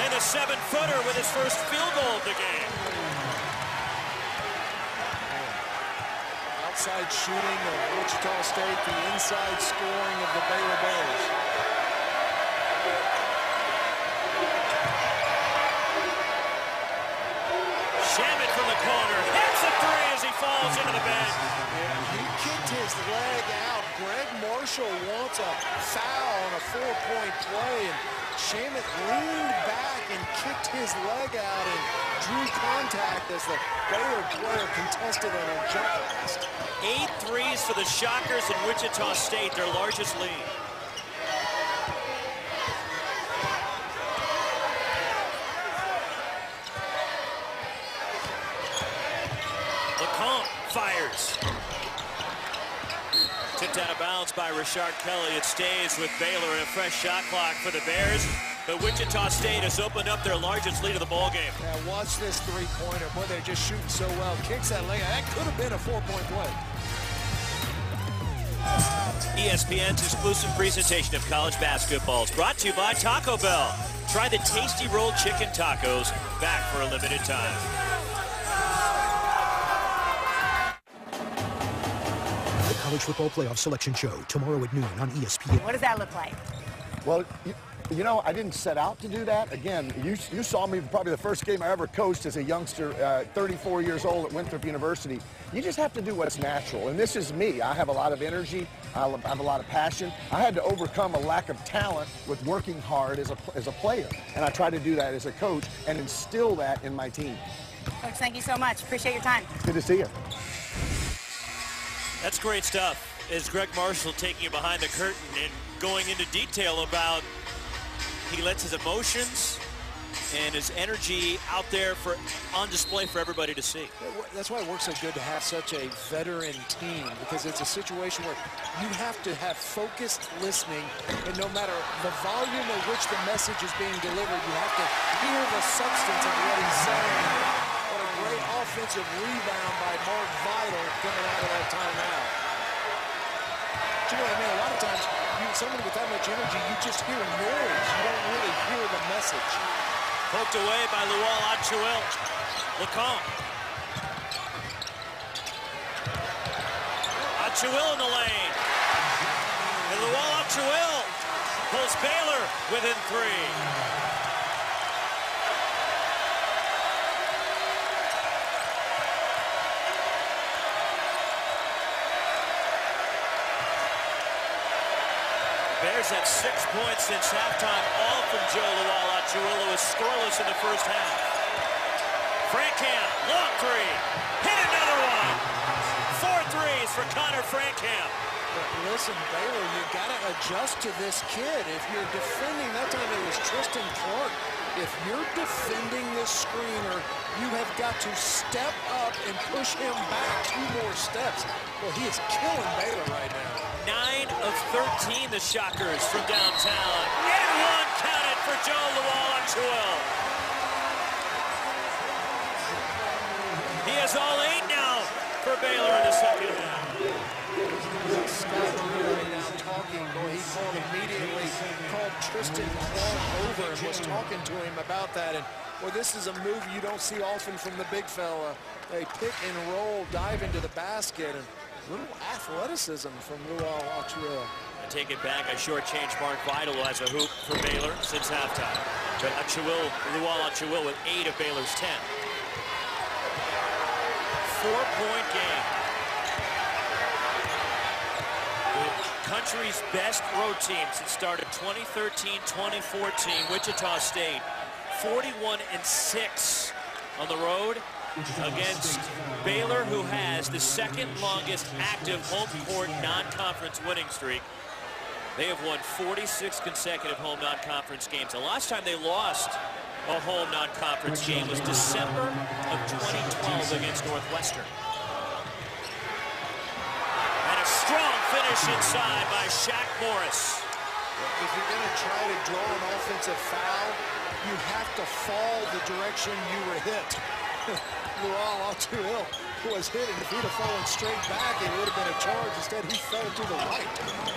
And a seven-footer with his first field goal of the game.
Outside shooting of Wichita State, the inside scoring of the Baylor Bears.
Shamet from the corner. Hits a three as he falls into the bench.
Yeah, he kicked his leg Marshall wants a foul on a four-point play, and Shamet leaned back and kicked his leg out and drew contact as the Baylor player contested on a jump pass.
Eight threes for the Shockers in Wichita State, their largest lead. Lecomte fires. Tipped out of bounds by Rashard Kelly. It stays with Baylor and a fresh shot clock for the Bears. But Wichita State has opened up their largest lead of the ball game.
Now watch this three-pointer. Boy, they're just shooting so well. Kicks that leg. That could have been a four-point play.
ESPN's exclusive presentation of college basketball is brought to you by Taco Bell. Try the tasty rolled chicken tacos back for a limited time.
College Football Playoff Selection Show tomorrow at noon on ESPN.
What does that look like?
Well, you, you know, I didn't set out to do that. Again, you, you saw me probably the first game I ever coached as a youngster, uh, 34 years old at Winthrop University. You just have to do what's natural. And this is me. I have a lot of energy. I have a lot of passion. I had to overcome a lack of talent with working hard as a, as a player. And I try to do that as a coach and instill that in my team.
Coach, thank you so much. Appreciate your time.
Good to see you.
That's great stuff. Is Gregg Marshall taking you behind the curtain and going into detail about he lets his emotions and his energy out there for on display for everybody to see.
That's why it works so good to have such a veteran team because it's a situation where you have to have focused listening and no matter the volume at which the message is being delivered, you have to hear the substance of what he's saying. What a great offensive rebound by Mark Vital coming out of that timeout. You know what I mean? A lot of times, you, someone with that much energy, you just hear noise. You don't really hear the message.
Poked away by Lual Acuil. Lecomte. Acuil in the lane. And Lual Acuil pulls Baylor within three. Have six points since halftime, all from Joe Luala. Chihuahua was scoreless in the first half. Frankamp, long three, hit another one. Four threes for Conner Frankamp.
But listen, Baylor, you got to adjust to this kid. If you're defending, that time it was Tristan Clark. If you're defending this screener, you have got to step up and push him back two more steps. Well, he is killing Baylor right now.
9 of 13, the Shockers from downtown. And one counted for Jo Acuil. He has all eight now for Baylor in the second half.
Talking, he called immediately, called Tristan Clark over and was talking to him about that. And, well, this is a move you don't see often from the big fella. They pick and roll, dive into the basket, and little athleticism from Lual Acuil.
I take it back. I shortchanged Mark Vital as a hoop for Baylor since halftime. But Acuil, Lual Acuil with eight of Baylor's 10. Four-point game. Country's best road team since started 2013-2014, Wichita State. 41 and 6 on the road against Baylor, who has the second longest active home court non-conference winning streak. They have won 46 consecutive home non-conference games. The last time they lost a home non-conference game was December of 2012 against Northwestern. And a strong finish inside by Shaq Morris.
If you're going to try to draw an offensive foul, you have to fall the direction you were hit. Lual Acuil was hit, and if he'd have fallen straight back, it would have been a charge. Instead, he fell to the right.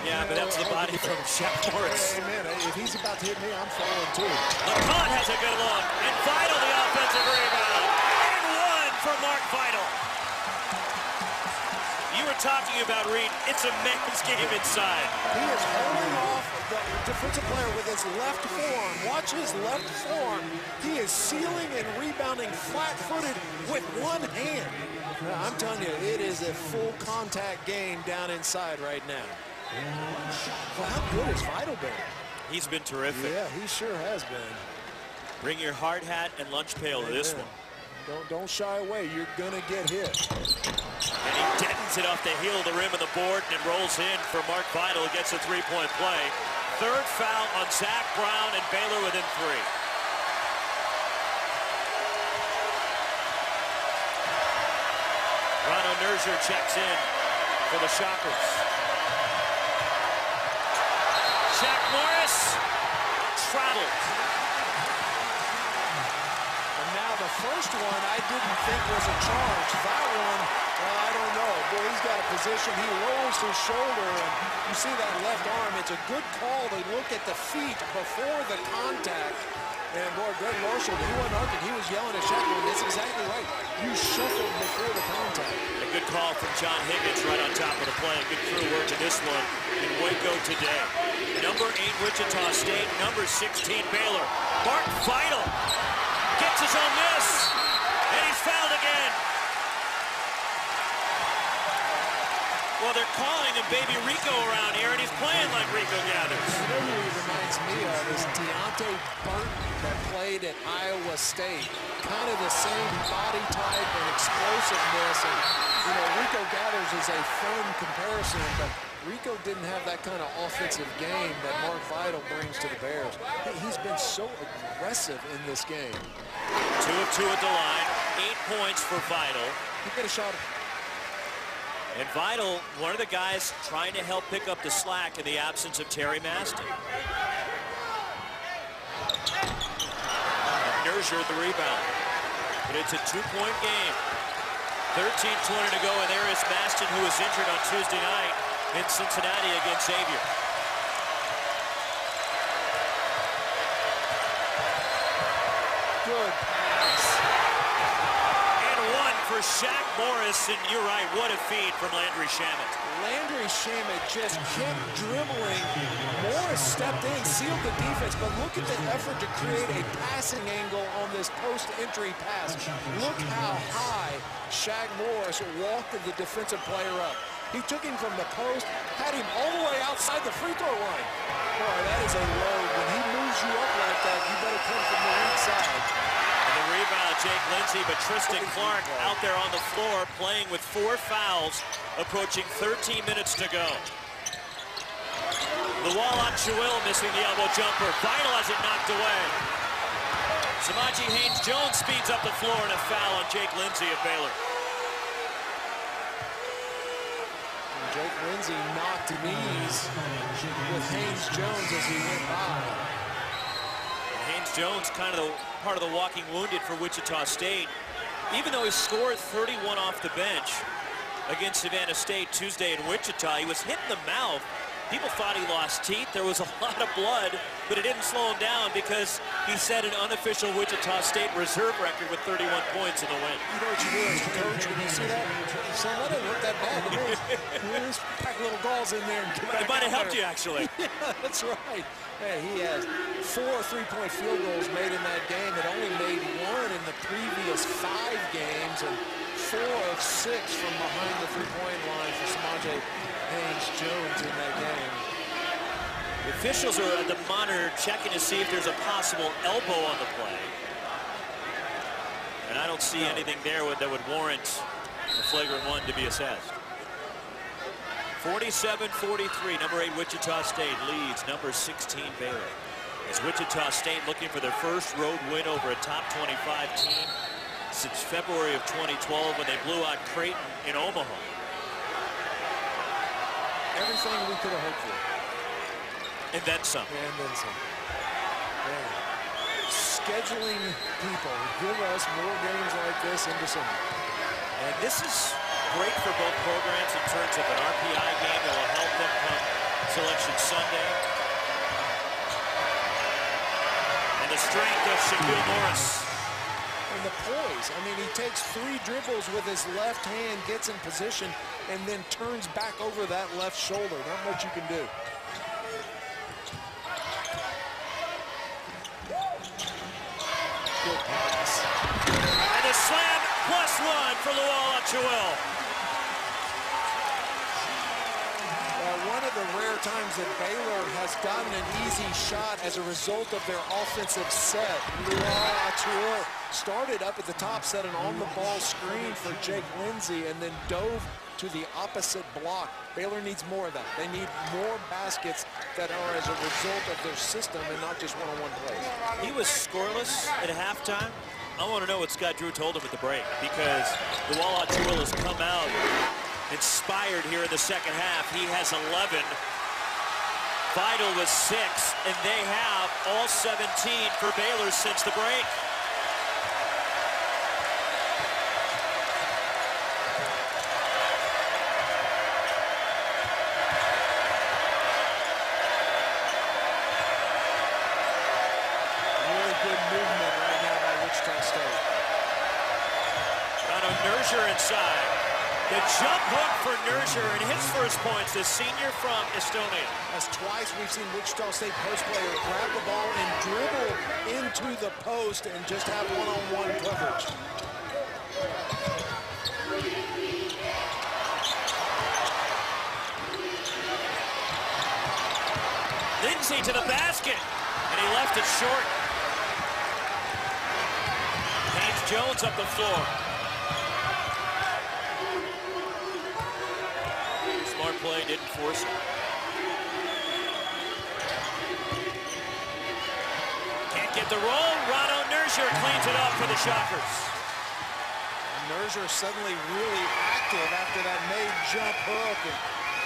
Yeah, but that's the body from Shaq Morris.
Amen. If he's about to hit me, I'm falling too.
Lecomte has a good look, and Vital the offensive rebound. And one for Mark Vital. You were talking about Reid. It's a men's game inside.
He is holding off the defensive player with his left forearm. Watch his left forearm. He is sealing and rebounding flat-footed with one hand. I'm telling you, it is a full contact game down inside right now. Well, how good has Vital been?
He's been terrific.
Yeah, he sure has been.
Bring your hard hat and lunch pail to this one.
Don't, don't shy away. You're going to get hit.
And he deadens it off the heel of the rim of the board and rolls in for Mark Vital. Gets a three-point play. Third foul on Zach Brown and Baylor within three. Rauno Nurger checks in for the Shockers. Shaq Morris travels.
And now the first one I didn't think was a charge. That one, well, I don't know. Boy, he's got a position. He rolls his shoulder, and you see that left arm. It's a good call to look at the feet before the contact. And boy, Gregg Marshall, he wasn't arguing. He was yelling at Shaq. That's exactly right. You shuffled before the contact.
A good call from John Higgins right on top of the play. Good crew work in this one in Waco today. Number 8 Wichita State, number 16 Baylor. Mark Vital gets his own miss, and he's fouled again. Well, they're calling him Baby Rico around here, and he's playing like Rico Gathers.
You know who he reminds me of is Deonte Burton that played at Iowa State. Kind of the same body type and explosiveness. And, you know, Rico Gathers is a fun comparison, but Rico didn't have that kind of offensive game that Mark Vital brings to the Bears. He's been so aggressive in this game.
Two of two at the line, eight points for Vital.
He get a shot.
And Vital, one of the guys trying to help pick up the slack in the absence of Terry Maston. Nurger the rebound. But it's a two-point game. 13-20 to go, and there is Maston, who was injured on Tuesday night in Cincinnati against Xavier.
Good pass.
for Shaq Morris, and you're right, what a feed from Landry Shamet.
Landry Shamet just kept dribbling. Morris stepped in, sealed the defense, but look at the effort to create a passing angle on this post-entry pass. Look how high Shaq Morris walked the defensive player up. He took him from the post, had him all the way outside the free throw line. Boy, that is a load. When he moves you up like that, you better come from the weak side.
Rebound, Jake Lindsey, but Tristan Clark out there on the floor playing with four fouls, approaching 13 minutes to go. The wall on Acuil missing the elbow jumper. Vital has it knocked away. Samajae Haynes-Jones speeds up the floor and a foul on Jake Lindsey of Baylor.
Jake Lindsey knocked knees with Haynes-Jones as he went by.
Haynes-Jones kind of the part of the walking wounded for Wichita State. Even though he scored 31 off the bench against Savannah State Tuesday in Wichita, he was hit in the mouth. People thought he lost teeth. There was a [laughs] lot of blood, but it didn't slow him down because he set an unofficial Wichita State reserve record with 31 points in the win.
You know what you do as a coach when you see that? Son, that didn't look that bad to [laughs] me. Just pack little balls in there and get
It might have helped
there.
you, actually. [laughs]
Yeah, that's right. Hey, he has four three-point field goals made in that game and only made one in the previous five games and four of six from behind the three-point line for Samajae Haynes-Jones in that game.
The officials are at the monitor checking to see if there's a possible elbow on the play. And I don't see anything there that would warrant the flagrant one to be assessed. 47-43, number 8 Wichita State leads number 16 Baylor. As Wichita State looking for their first road win over a top 25 team since February of 2012 when they blew out Creighton in Omaha.
Everything we could have hoped for.
And then some.
And then some. Scheduling people, give us more games like this in December.
And this is great for both programs in terms of an RPI game that will help them come Selection Sunday. And the strength of Shaquille Morris.
And the poise. I mean, he takes three dribbles with his left hand, gets in position, and then turns back over that left shoulder. Not much you can do. Good pass.
And a slam plus one for
Acuil. One of the rare times that Baylor has gotten an easy shot as a result of their offensive set. Lual started up at the top, set an on-the-ball screen for Jake Lindsey, and then dove to the opposite block. Baylor needs more of that. They need more baskets that are as a result of their system and not just one-on-one plays.
He was scoreless at halftime. I want to know what Scott Drew told him at the break because Lual Acuil has come out inspired here in the second half. He has 11. Vital was six, and they have all 17 for Baylor since the break.
Really good movement right now by Wichita State.
Rauno Nurger inside. The jump hook for Nurger and his first points, the senior from Estonia.
As twice we've seen Wichita State post player grab the ball and dribble into the post and just have one-on-one coverage.
Lindsey to the basket, and he left it short. Haynes-Jones up the floor. Play, didn't force it. Can't get the roll. Rauno Nurger cleans it up for the Shockers.
Nurger suddenly really active after that made jump hook and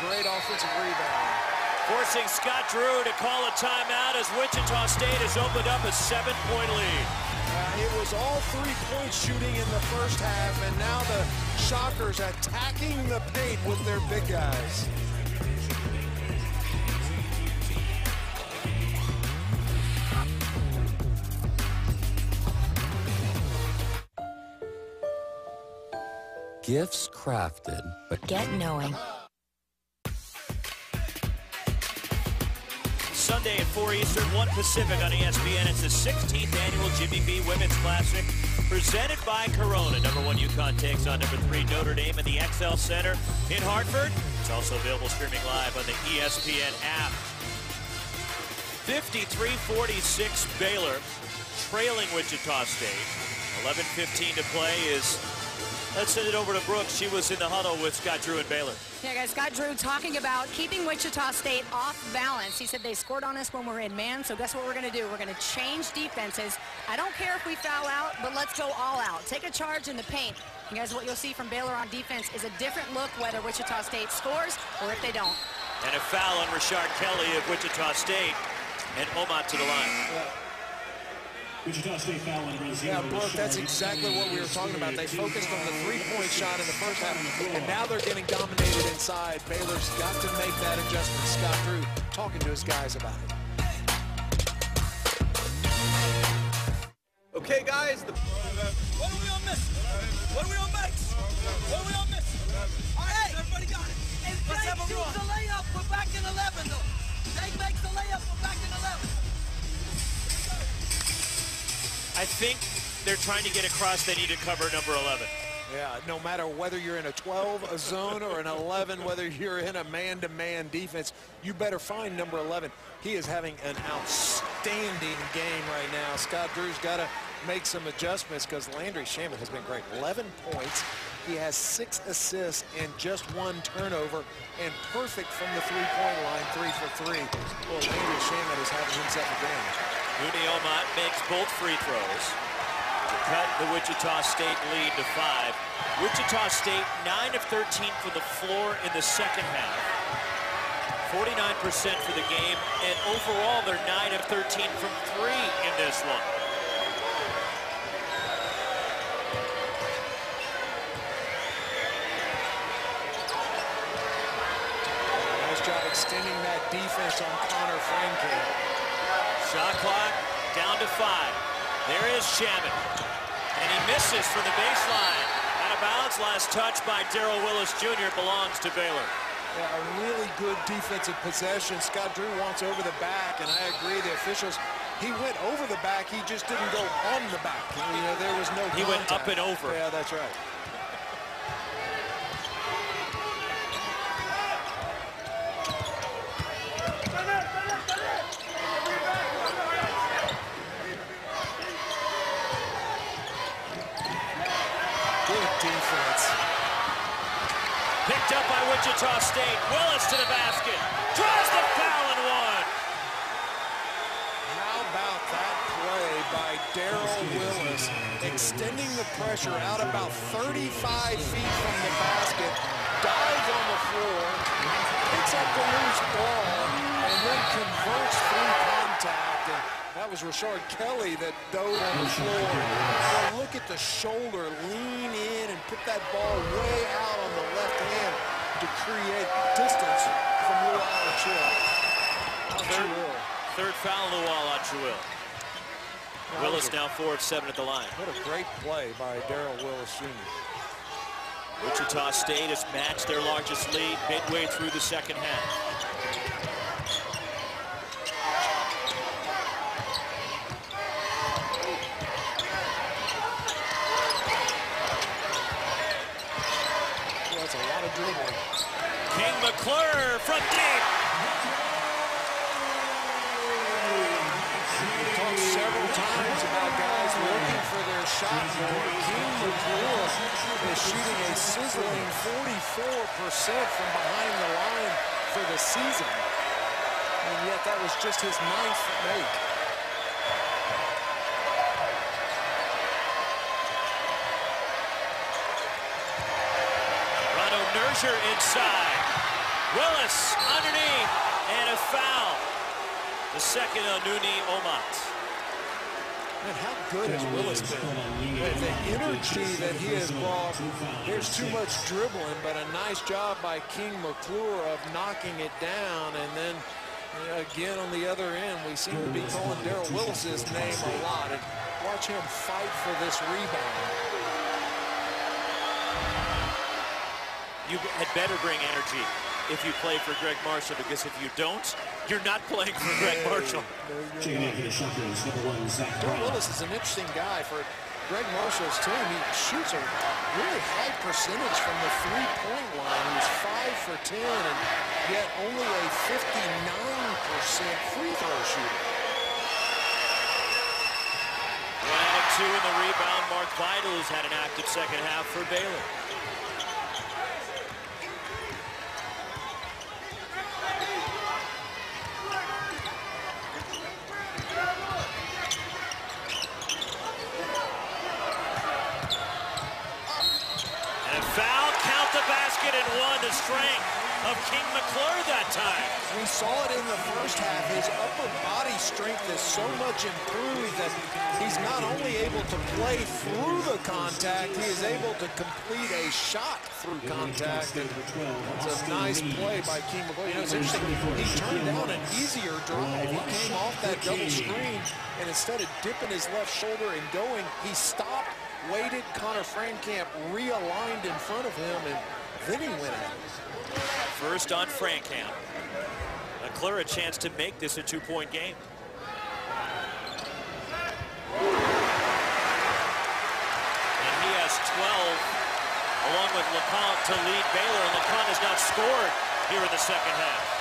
great offensive rebound.
Forcing Scott Drew to call a timeout as Wichita State has opened up a seven-point lead.
Uh, it was all three-point shooting in the first half, and now the Shockers attacking the paint with their big guys.
Gifts crafted, but
Get knowing.
Sunday at 4 Eastern, 1 Pacific on ESPN. It's the 16th annual Jimmy V Women's Classic presented by Corona. Number one UConn takes on number three Notre Dame in the XL Center in Hartford. It's also available streaming live on the ESPN app. 53-46 Baylor trailing Wichita State. 11-15 to play is Let's send it over to Brooks. She was in the huddle with Scott Drew and Baylor.
Yeah, guys, Scott Drew talking about keeping Wichita State off balance. He said they scored on us when we're in man, so guess what we're going to do? We're going to change defenses. I don't care if we foul out, but let's go all out. Take a charge in the paint. You guys, what you'll see from Baylor on defense is a different look whether Wichita State scores or if they don't.
And a foul on Rashard Kelly of Wichita State and Omot to the line.
Wichita State foul on
Yeah, Brooke, that's exactly what we were talking about. They focused on the three-point shot in the first half, and now they're getting dominated inside. Baylor's got to make that adjustment. Scott Drew talking to his guys about it.
Okay, guys. The...
What are we on miss? What are we on make? What are we on miss? All right, everybody got it. If Let's Jake shoots a layup, we're back in 11, though. Jake makes a layup, we're back in 11.
I think they're trying to get across they need to cover number 11.
Yeah, no matter whether you're in a 12, a zone, or an 11, whether you're in a man-to-man -man defense, you better find number 11. He is having an outstanding game right now. Scott Drew's got to make some adjustments because Landry Shamet has been great. 11 points. He has six assists and just one turnover and perfect from the three-point line, three for three. Well, Landry Shamet is having himself a game.
Nuni makes both free throws to cut the Wichita State lead to five. Wichita State 9 of 13 from the floor in the second half. 49% for the game, and overall they're 9 of 13 from three in this one.
Nice job extending that defense on Conner Frankamp.
Shot clock down to five. There is Shannon. And he misses from the baseline. Out of bounds, last touch by Darral Willis Jr. belongs to Baylor.
Yeah, a really good defensive possession. Scott Drew wants over the back, and I agree, the officials, he went over the back, he just didn't go on the back. You know, there was no
He went up and over.
Yeah, that's right. Good defense.
Picked up by Wichita State. Willis to the basket. Draws the foul and one.
How about that play by Darral Willis, extending the pressure out about 35 feet from the basket, dives on the floor, picks up the loose ball, and then converts through contact. And that was Rashard Kelly that dove on the floor. Well, look at the shoulder, lean in and put that ball way out on the left hand to create distance from Lual Acuil.
Third, third foul wall on Willis now four of seven at the line.
What a great play by Darral Willis Jr.
Wichita State has matched their largest lead midway through the second half.
Well, that's a lot of dribbling.
McClure from deep.
We talked several times about guys looking for their shot. King McClure is shooting a sizzling 44% from behind the line for the season. And yet that was just his ninth make.
Nerger inside. Willis underneath and a foul. The second on Nuni Omot.
Man, how good has Willis been? The, the energy that he has brought, there's too much dribbling, but a nice job by King McClure of knocking it down. And then uh, again on the other end, we seem to be calling Darral Willis's name a lot. And watch him fight for this rebound.
you had better bring energy if you play for Gregg Marshall, because if you don't, you're not playing for Gregg Marshall.
Checking in for the Shockers, number one, Zach
Bill
Brown.
Willis is an interesting guy for Gregg Marshall's team. He shoots a really high percentage from the three-point line. He's five for 10, and yet only a 59% free throw shooter.
One out two in the rebound. Mark Vital, who's had an active second half for Baylor. And a foul, count the basket, and one, the strength of King McClure that time.
We saw it in the first half. His upper body strength is so much improved that he's not only able to play through the contact, he is able to complete a shot through contact. And it's a nice play by King McClure. You know, it's interesting. He turned down an easier drive. He came off that double screen, and instead of dipping his left shoulder and going, he stopped, waited. Conner Frankamp realigned in front of him, and at it.
First on Frankamp. McClure a chance to make this a two-point game. And he has 12 along with Lecomte to lead Baylor. And Lecomte has not scored here in the second half.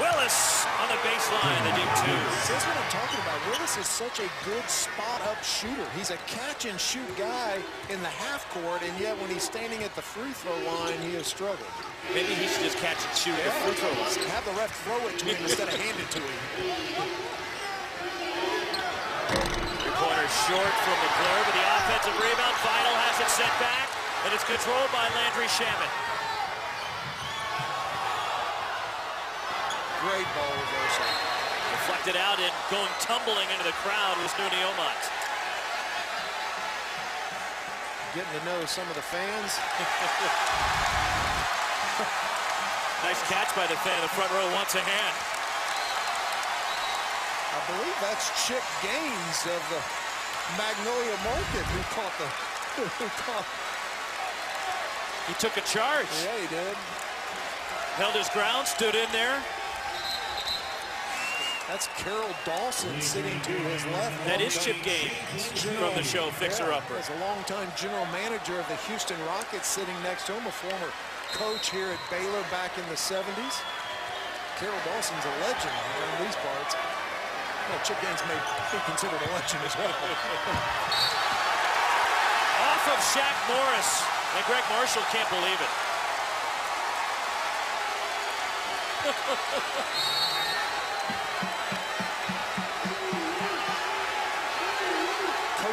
Willis on the baseline, the deep two.
That's what I'm talking about. Willis is such a good spot-up shooter. He's a catch-and-shoot guy in the half court, and yet when he's standing at the free throw line, he has struggled.
Maybe he should just catch and shoot at the free throw line.
Have the ref throw it to him instead of hand it to him.
Three-pointer short from the McClure, but the offensive rebound. Vital has it sent back, and it's controlled by Landry Shamet.
Great ball reversal.
Deflected out and going tumbling into the crowd was Nuni Omot.
Getting to know some of the fans. [laughs]
Nice catch by the fan in the front row once a hand.
I believe that's Chip Gaines of the Magnolia Market who caught the... [laughs] Who caught,
He took a charge.
yeah, he did.
Held his ground, stood in there.
That's Carroll Dawson sitting to his left.
That is Chip Gaines from the show Fixer
Yeah,
Upper.
As a longtime general manager of the Houston Rockets sitting next to him, a former coach here at Baylor back in the 70s. Carroll Dawson's a legend in these parts. Well, Chip Gaines may be considered a legend as well. [laughs]
Off of Shaq Morris. And Gregg Marshall can't believe it. [laughs]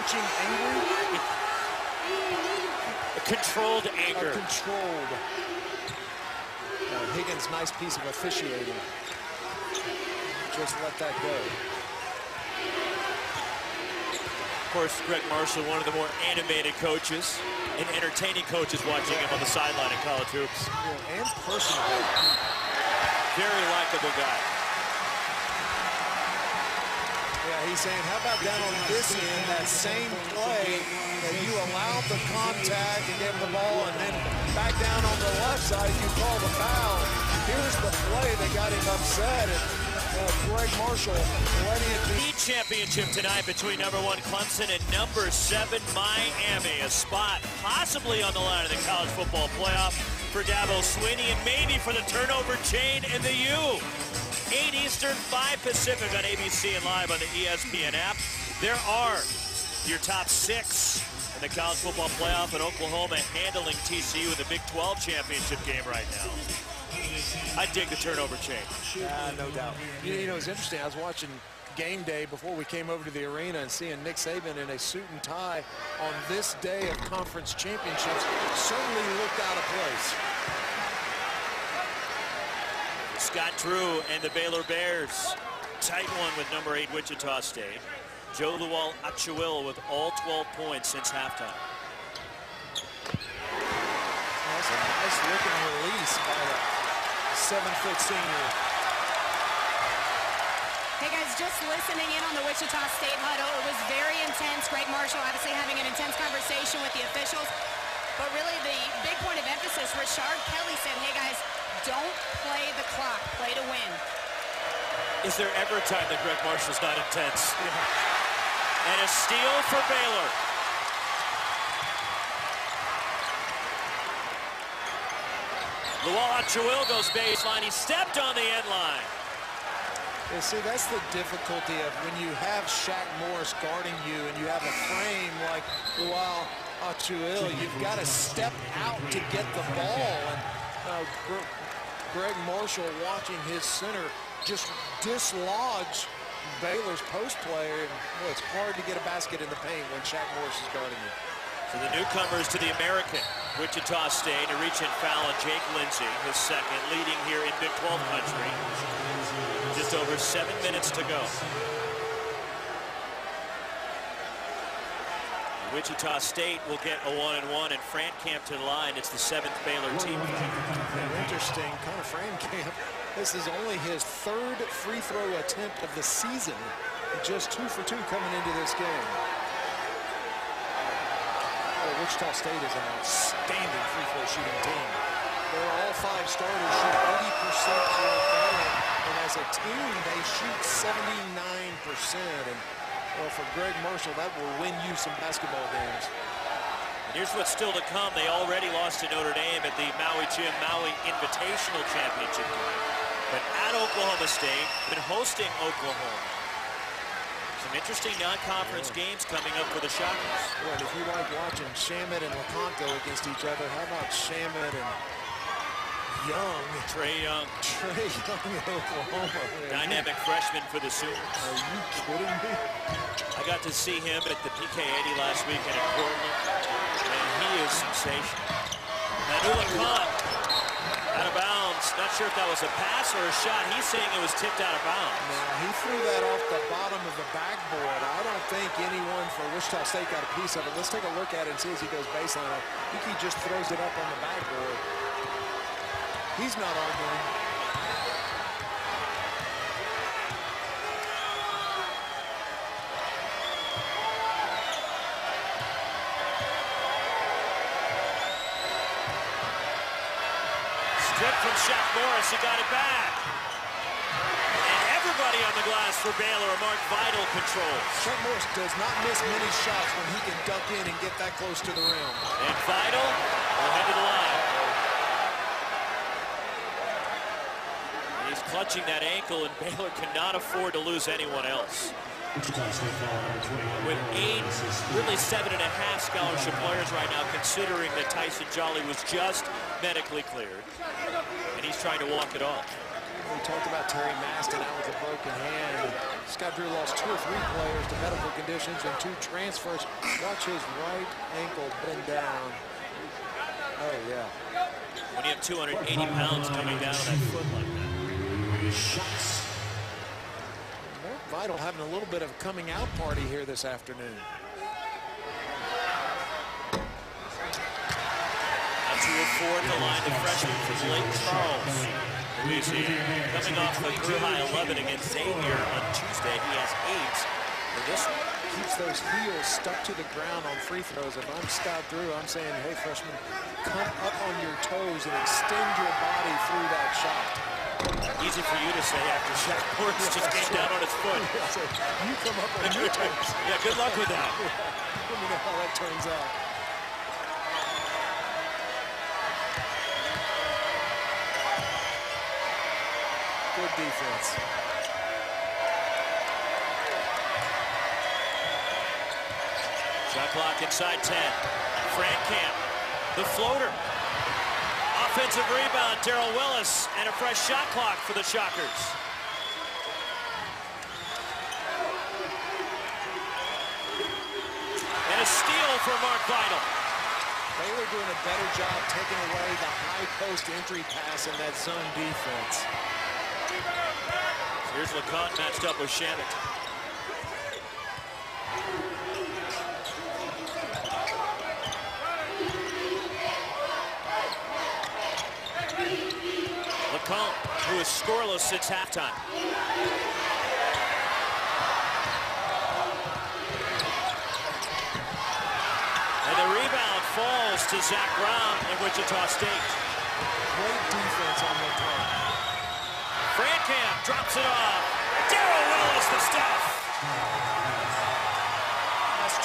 Coaching angry,
A controlled anger.
controlled. Uh, Higgins, nice piece of officiating. Just let that go.
Of course, Gregg Marshall, one of the more animated coaches and entertaining coaches watching him on the sideline in college hoops.
Yeah, and personal.
Very likable guy.
Yeah, he's saying, how about down on this end, that same play that you allowed the contact and gave the ball, and then back down on the left side, you call the foul. Here's the play that got him upset. And uh, Gregg Marshall be.
League championship tonight between number one Clemson and number seven Miami. A spot possibly on the line of the college football playoff for Dabo Swinney and maybe for the turnover chain and the U. 8 Eastern, 5 Pacific on ABC and live on the ESPN app. There are your top six in the college football playoff, and Oklahoma handling TCU in the Big 12 championship game right now. I dig the turnover chain.
Yeah, no doubt. You know, it's interesting. I was watching game day before we came over to the arena and seeing Nick Saban in a suit and tie on this day of conference championships certainly looked out of place.
Scott Drew and the Baylor Bears. Tight one with number eight Wichita State. Jo Lual Acuil with all 12 points since halftime.
That's a nice looking release by the seven foot senior.
Hey guys, just listening in on the Wichita State huddle, it was very intense. Gregg Marshall obviously having an intense conversation with the officials. But really the big point of emphasis, Rashard Kelly said, hey guys, don't play the clock, play to win.
Is there ever a time that Gregg Marshall's not intense? And a steal for Baylor. Lual Acuil goes baseline. He stepped on the end line.
Yeah, see, that's the difficulty of when you have Shaq Morris guarding you and you have a frame like Lual Acuil, you've got to step out to get the ball. And uh, Gregg Marshall watching his center just dislodge Baylor's post player. And, well, it's hard to get a basket in the paint when Shaq Morris is guarding you.
So the newcomers to the American, Wichita State, a reach and foul on Jake Lindsey, his second, leading here in Big 12 country. Just over seven minutes to go. Wichita State will get a one and one, and Frankamp to the line. It's the seventh Baylor team.
Interesting, Connor Camp. This is only his third free throw attempt of the season. Just two for two coming into this game. Well, Wichita State is an outstanding free throw shooting team. They're all five starters shoot 80% or better, and as a team, they shoot 79%. And well, for Gregg Marshall, that will win you some basketball games.
And here's what's still to come. They already lost to Notre Dame at the Maui Jim Maui Invitational Championship game. But at Oklahoma State, been hosting Oklahoma. Some interesting non-conference games coming up for the Shockers.
Well, if you like watching Shamet and Lecomte against each other, how about Shamet and Young?
Trae Young.
Trae Young in Oklahoma.
Dynamic freshman for the Sooners.
Are you kidding me?
I got to see him at the PK80 last weekend in Portland, and he is sensational. Manu Lecomte out of bounds. Not sure if that was a pass or a shot. He's saying it was tipped out of bounds.
Now, he threw that off the bottom of the backboard. I don't think anyone for Wichita State got a piece of it. Let's take a look at it and see as he goes baseline. I think he just throws it up on the backboard. He's not arguing.
from Shaq Morris. He got it back. And everybody on the glass for Baylor, Mark Vital controls.
Shaq Morris does not miss many shots when he can duck in and get that close to the rim.
And Vital will head to the line. And he's clutching that ankle, and [laughs] Baylor cannot afford to lose anyone else. With eight, really seven and a half scholarship players right now, considering that Tyson Jolly was just medically cleared, and he's trying to walk it off.
We talked about Terry Maston out with a broken hand. Scott Drew lost two or three players to medical conditions and two transfers. Watch his right ankle bend down. Oh, yeah.
When you have 280 pounds coming down on that foot like that.
Vital having a little bit of a coming out party here this afternoon.
Two or the line, the freshman from Lake Charles, Louisiana. Coming off a career high 11 against Xavier on Tuesday. He has eight for this one.
Keeps those heels stuck to the ground on free throws. If I'm Scott Drew, I'm saying, hey, freshman, come up on your toes and extend your body through that shot.
Easy for you to say after Shaq Morris just came down on his foot. [laughs]
you come up on your toes. [laughs]
yeah, good luck with that. [laughs]
Let me know how that turns out. Good defense.
Shot clock inside 10. Frankamp, the floater. Offensive rebound, Darral Willis, and a fresh shot clock for the Shockers. And a steal for Mark Vital.
Baylor doing a better job taking away the high post entry pass in that zone defense.
Here's LeConte matched up with Who is scoreless since halftime. And the rebound falls to Zach Brown in Wichita State.
Great defense on the play.
Frankamp drops it off. Darral Willis the
stuff.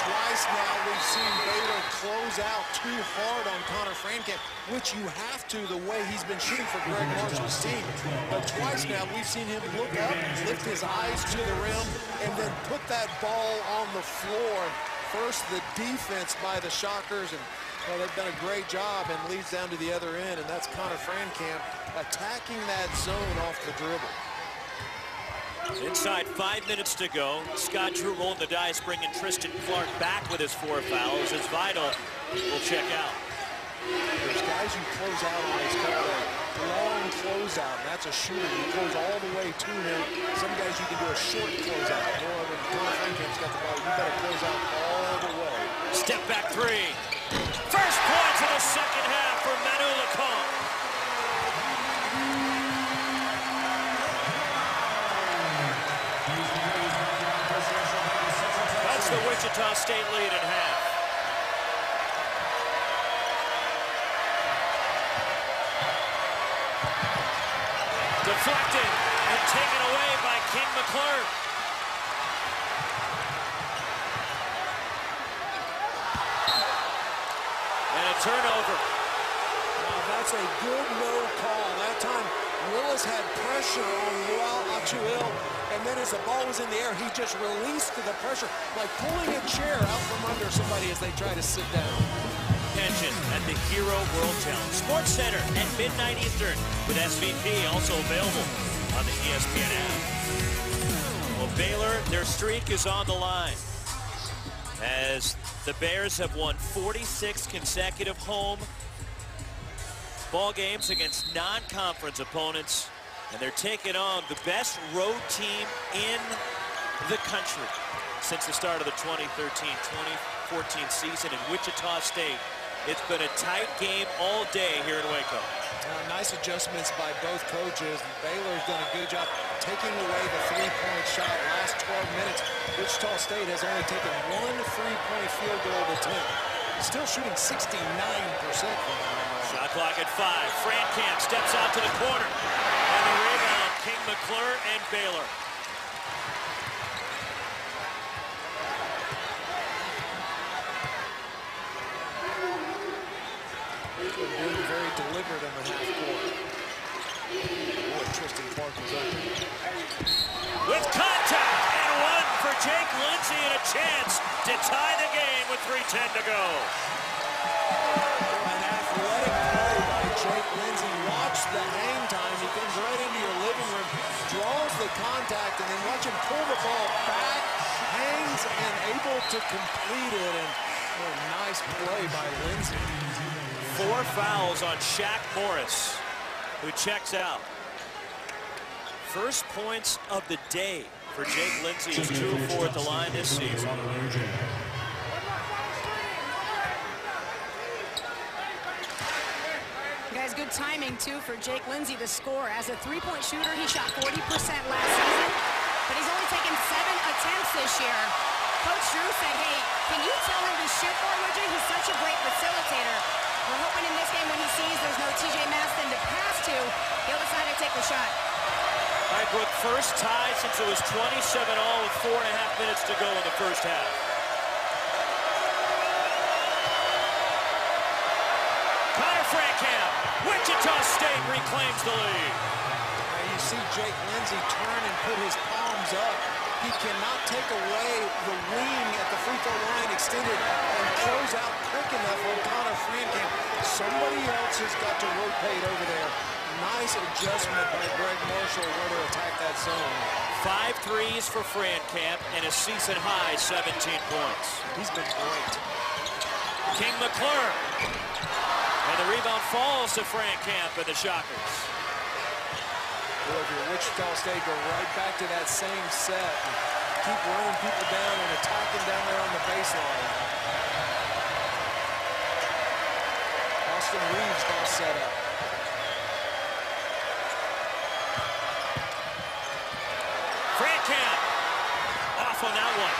Twice now we've seen Baylor close out too hard on Conner Frankamp, which you have to the way he's been shooting for Gregg Marshall's team. But twice now we've seen him look up, lift his eyes to the rim, and then put that ball on the floor. First the defense by the Shockers, and well, they've done a great job and leads down to the other end, and that's Conner Frankamp attacking that zone off the dribble.
Inside five minutes to go. Scott Drew rolling the dice, bringing Tristan Clark back with his four fouls as Vital We'll check out.
There's guys who close out on. It's called a long closeout, and that's a shooter. You close all the way to him. Some guys you can do a short closeout. Conner Frankamp's got the ball, you better close out all the way.
Step back three. First points of the second half That's the Wichita State lead at half. Deflected and taken away by King McClure. And a turnover.
Now that's a good no call. That time Willis had pressure on Lual Acuil, and then as the ball was in the air, he just released the pressure, like pulling a chair out from under somebody as they try to sit down.
Pension at the Hero World Challenge Sports Center at midnight Eastern with SVP also available on the ESPN app. Well, Baylor, their streak is on the line as the Bears have won 46 consecutive home ball games against non-conference opponents, and they're taking on the best road team in the country since the start of the 2013-2014 season in Wichita State. It's been a tight game all day here in Waco.
Uh, nice adjustments by both coaches. Baylor's done a good job taking away the three-point shot last 12 minutes. Wichita State has only taken one three-point field goal attempt. Still shooting 69% from
Shot clock at five. Frankamp steps out to the corner. King McClure and Baylor.
Being very deliberate in the half court. Boy, Tristan Clark was open.
With contact and one for Jake Lindsey and a chance to tie the game with 3.10 to go.
Jake Lindsey. Watch the hang time. He comes right into your living room, draws the contact, and then watch him pull the ball back, hangs, and able to complete it. And oh, nice play by Lindsey.
Four fouls on Shaq Morris, who checks out. First points of the day for Jake Lindsey, who's 2-4 at the line this season.
Guys, good timing, too, for Jake Lindsey to score. As a three-point shooter, he shot 40% last season, but he's only taken seven attempts this year. Coach Drew said, hey, can you tell him to shoot more, would you? He's such a great facilitator. We're hoping in this game when he sees there's no T.J. Maston to pass to, he'll decide to take the shot.
Highbrook first tie since it was 27 all with four and a half minutes to go in the first half. State reclaims the lead.
Now you see Jake Lindsey turn and put his palms up. He cannot take away the wing at the free throw line extended and close out quick enough on Conner Frankamp. Somebody else has got to rotate over there. Nice adjustment by Gregg Marshall where to attack that zone.
Five threes for Frankamp and a season high 17 points.
He's been great.
King McClure. And the rebound falls to Frankamp and the Shockers.
Boy, if you're Wichita State, go right back to that same set. Keep running people down and attacking down there on the baseline. Austin Reaves now set up.
Frankamp off on that one.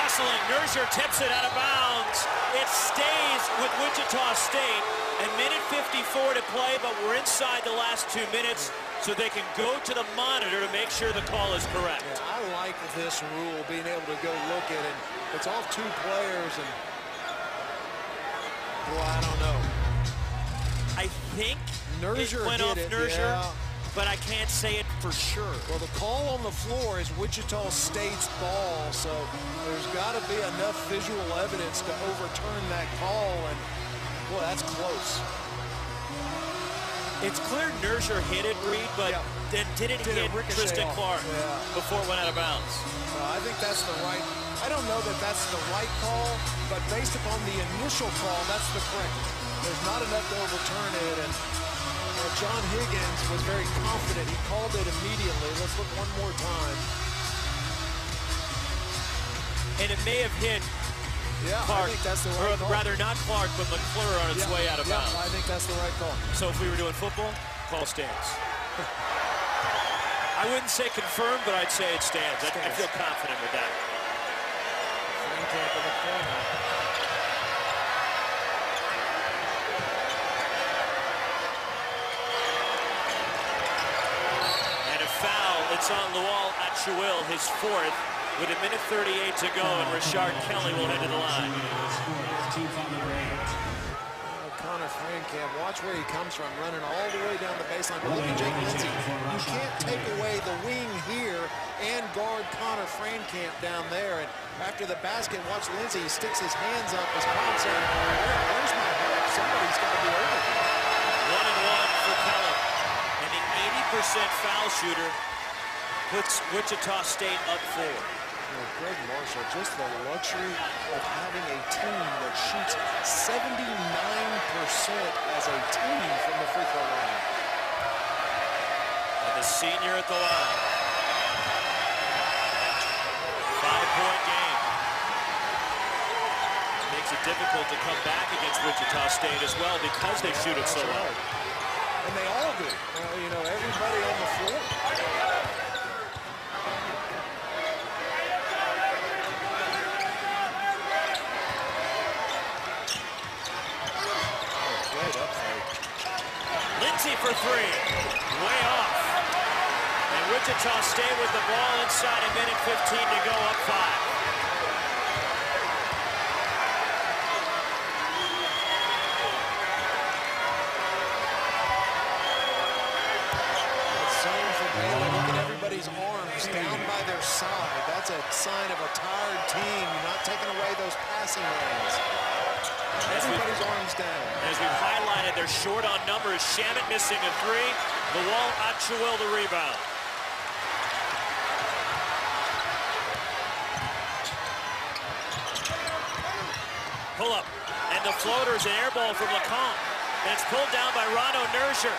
Hustling, Nurger tips it out of bounds. It stays with Wichita State. A minute 54 to play, but we're inside the last two minutes, so they can go to the monitor to make sure the call is correct.
Yeah, I like this rule, being able to go look at it. It's off two players, and well, I don't know.
I think
Nurger
it went off
it,
Nurger,
yeah.
But I can't say it for sure.
Well, the call on the floor is Wichita State's ball, so there's got to be enough visual evidence to overturn that call, and boy, that's close.
It's clear Nurger hit it, Reid, but
Yeah.
then did it
Did it
hit
ricochet
Tristan
off?
Clark
Yeah.
before it went out of bounds?
Uh, I think that's the right. I don't know that that's the right call, but based upon the initial call, that's the correct. There's not enough to overturn it, and John Higgins was very confident. He called it immediately. Let's look one more time.
And it may have hit
Yeah,
Clark,
I think that's the
or
right call.
rather not Clark, but McClure on its
Yeah,
way out of
yeah,
bounds.
I think that's the right call.
So if we were doing football, call stands. [laughs] I wouldn't say confirmed, but I'd say it stands. I, I feel confident with that.
Frankamp in the corner.
And a foul. It's on Lual his fourth, with a minute 38 to go, and Rashard Kelly will head to the line.
Team foul number.
Conner Frankamp, watch where he comes from, running all the way down the baseline. But look at Jake Lindsey. You can't take away the wing here and guard Conner Frankamp down there. And after the basket, watch Lindsey. He sticks his hands up as Pop saying, Where, where's my help? Somebody's got to be over here.
One and one for Kelly. And the 80% foul shooter puts Wichita State up four.
You know, Gregg Marshall, just the luxury of having a team that shoots 79% as a team from the free throw line.
And the senior at the line. Five-point game. Makes it difficult to come back against Wichita State as well because they shoot it so well.
And they all do. Uh, you know, everybody on the floor. Oh, great up fake.
Lindsey for three. Way off. And Wichita State with the ball inside a minute 15 to go up five.
It's zone for Baylor. Look at everybody's arms down by their side. That's a sign of a tired team. Not taking away those passing lanes. Everybody's arms down.
As we've highlighted, they're short on numbers. Shamet missing a three. Lual Acuil the rebound. Pull up. And the floater is an air ball from Lecomte. And it's pulled down by Rauno Nurger.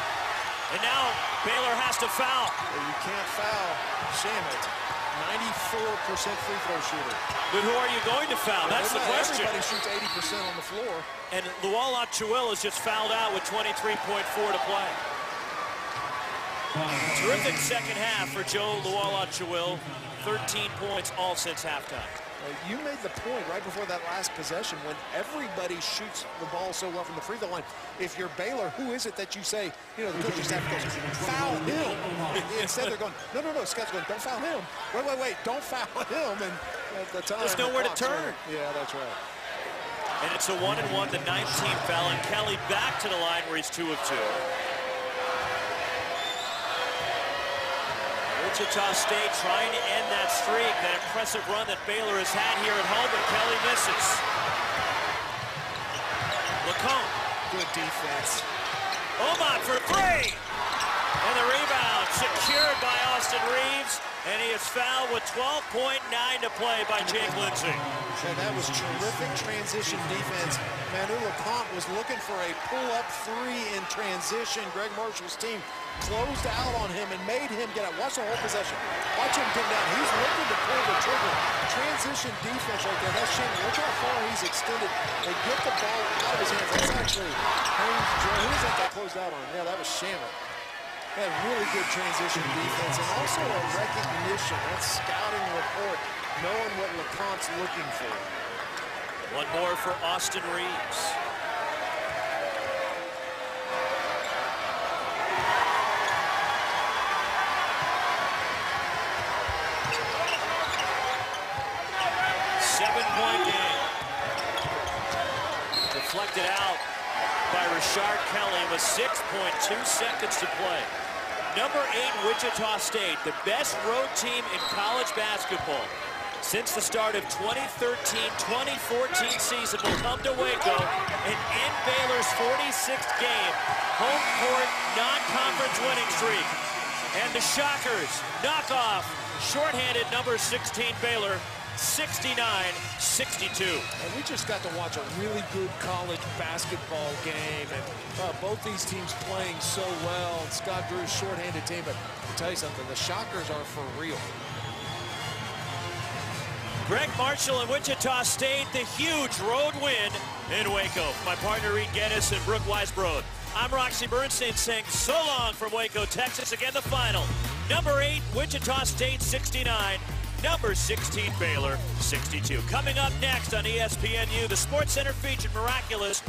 And now Baylor has to foul.
Well, you can't foul Shamet. 94% free throw shooter.
But who are you going to foul? That's the question.
Everybody shoots 80% on the floor.
And Lual Acuil is just fouled out with 23.4 to play. Terrific second half for Jo Lual Acuil. 13 points all since halftime.
You made the point right before that last possession when everybody shoots the ball so well from the free throw line. If you're Baylor, who is it that you say, you know, the coaching staff goes, foul him. [laughs] Instead they're going, no, no, no, Scott's going, don't foul him. Wait, wait, wait, don't foul [laughs] him. And at the time,
There's
the
nowhere to turn.
running. Yeah, that's right.
And it's a one and one, the 19th foul, and Kelly back to the line where he's two of two. Wichita State trying to end that streak, that impressive run that Baylor has had here at home, but Kelly misses. Lecomte.
Good defense.
Omot for three. And the rebound secured by Austin Reaves. And he is fouled with 12.9 to play by Jake Lindsey.
And that was terrific transition defense. Manu Lecomte was looking for a pull-up three in transition. Gregg Marshall's team closed out on him and made him get out. Watch the whole possession. Watch him come down. He's looking to pull the trigger. Transition defense right there. That's Shannon. Look how far he's extended. They get the ball out of his hands. That's actually Haynes. Who was that that closed out on? Yeah, that was Shannon. Had really good transition defense and also a recognition. That scouting report, knowing what Lecomte's looking for.
One more for Austin Reaves. Seven-point game. Deflected out Rashard Kelly with 6.2 seconds to play. Number eight, Wichita State, the best road team in college basketball. Since the start of 2013-2014 season will come to Waco and end Baylor's 46th game, home court non-conference winning streak. And the Shockers knock off shorthanded number 16 Baylor 69-62.
And we just got to watch a really good college basketball game. And uh, both these teams playing so well. And Scott Drew's shorthanded team. But I'll tell you something, the Shockers are for real.
Gregg Marshall and Wichita State, the huge road win in Waco. My partner Reid Gettys and Brooke Weisbrod. I'm Roxy Bernstein saying so long from Waco, Texas. Again, the final. Number eight, Wichita State 69. Number 16, Baylor 62. Coming up next on ESPNU, the Sports Center featured Miraculous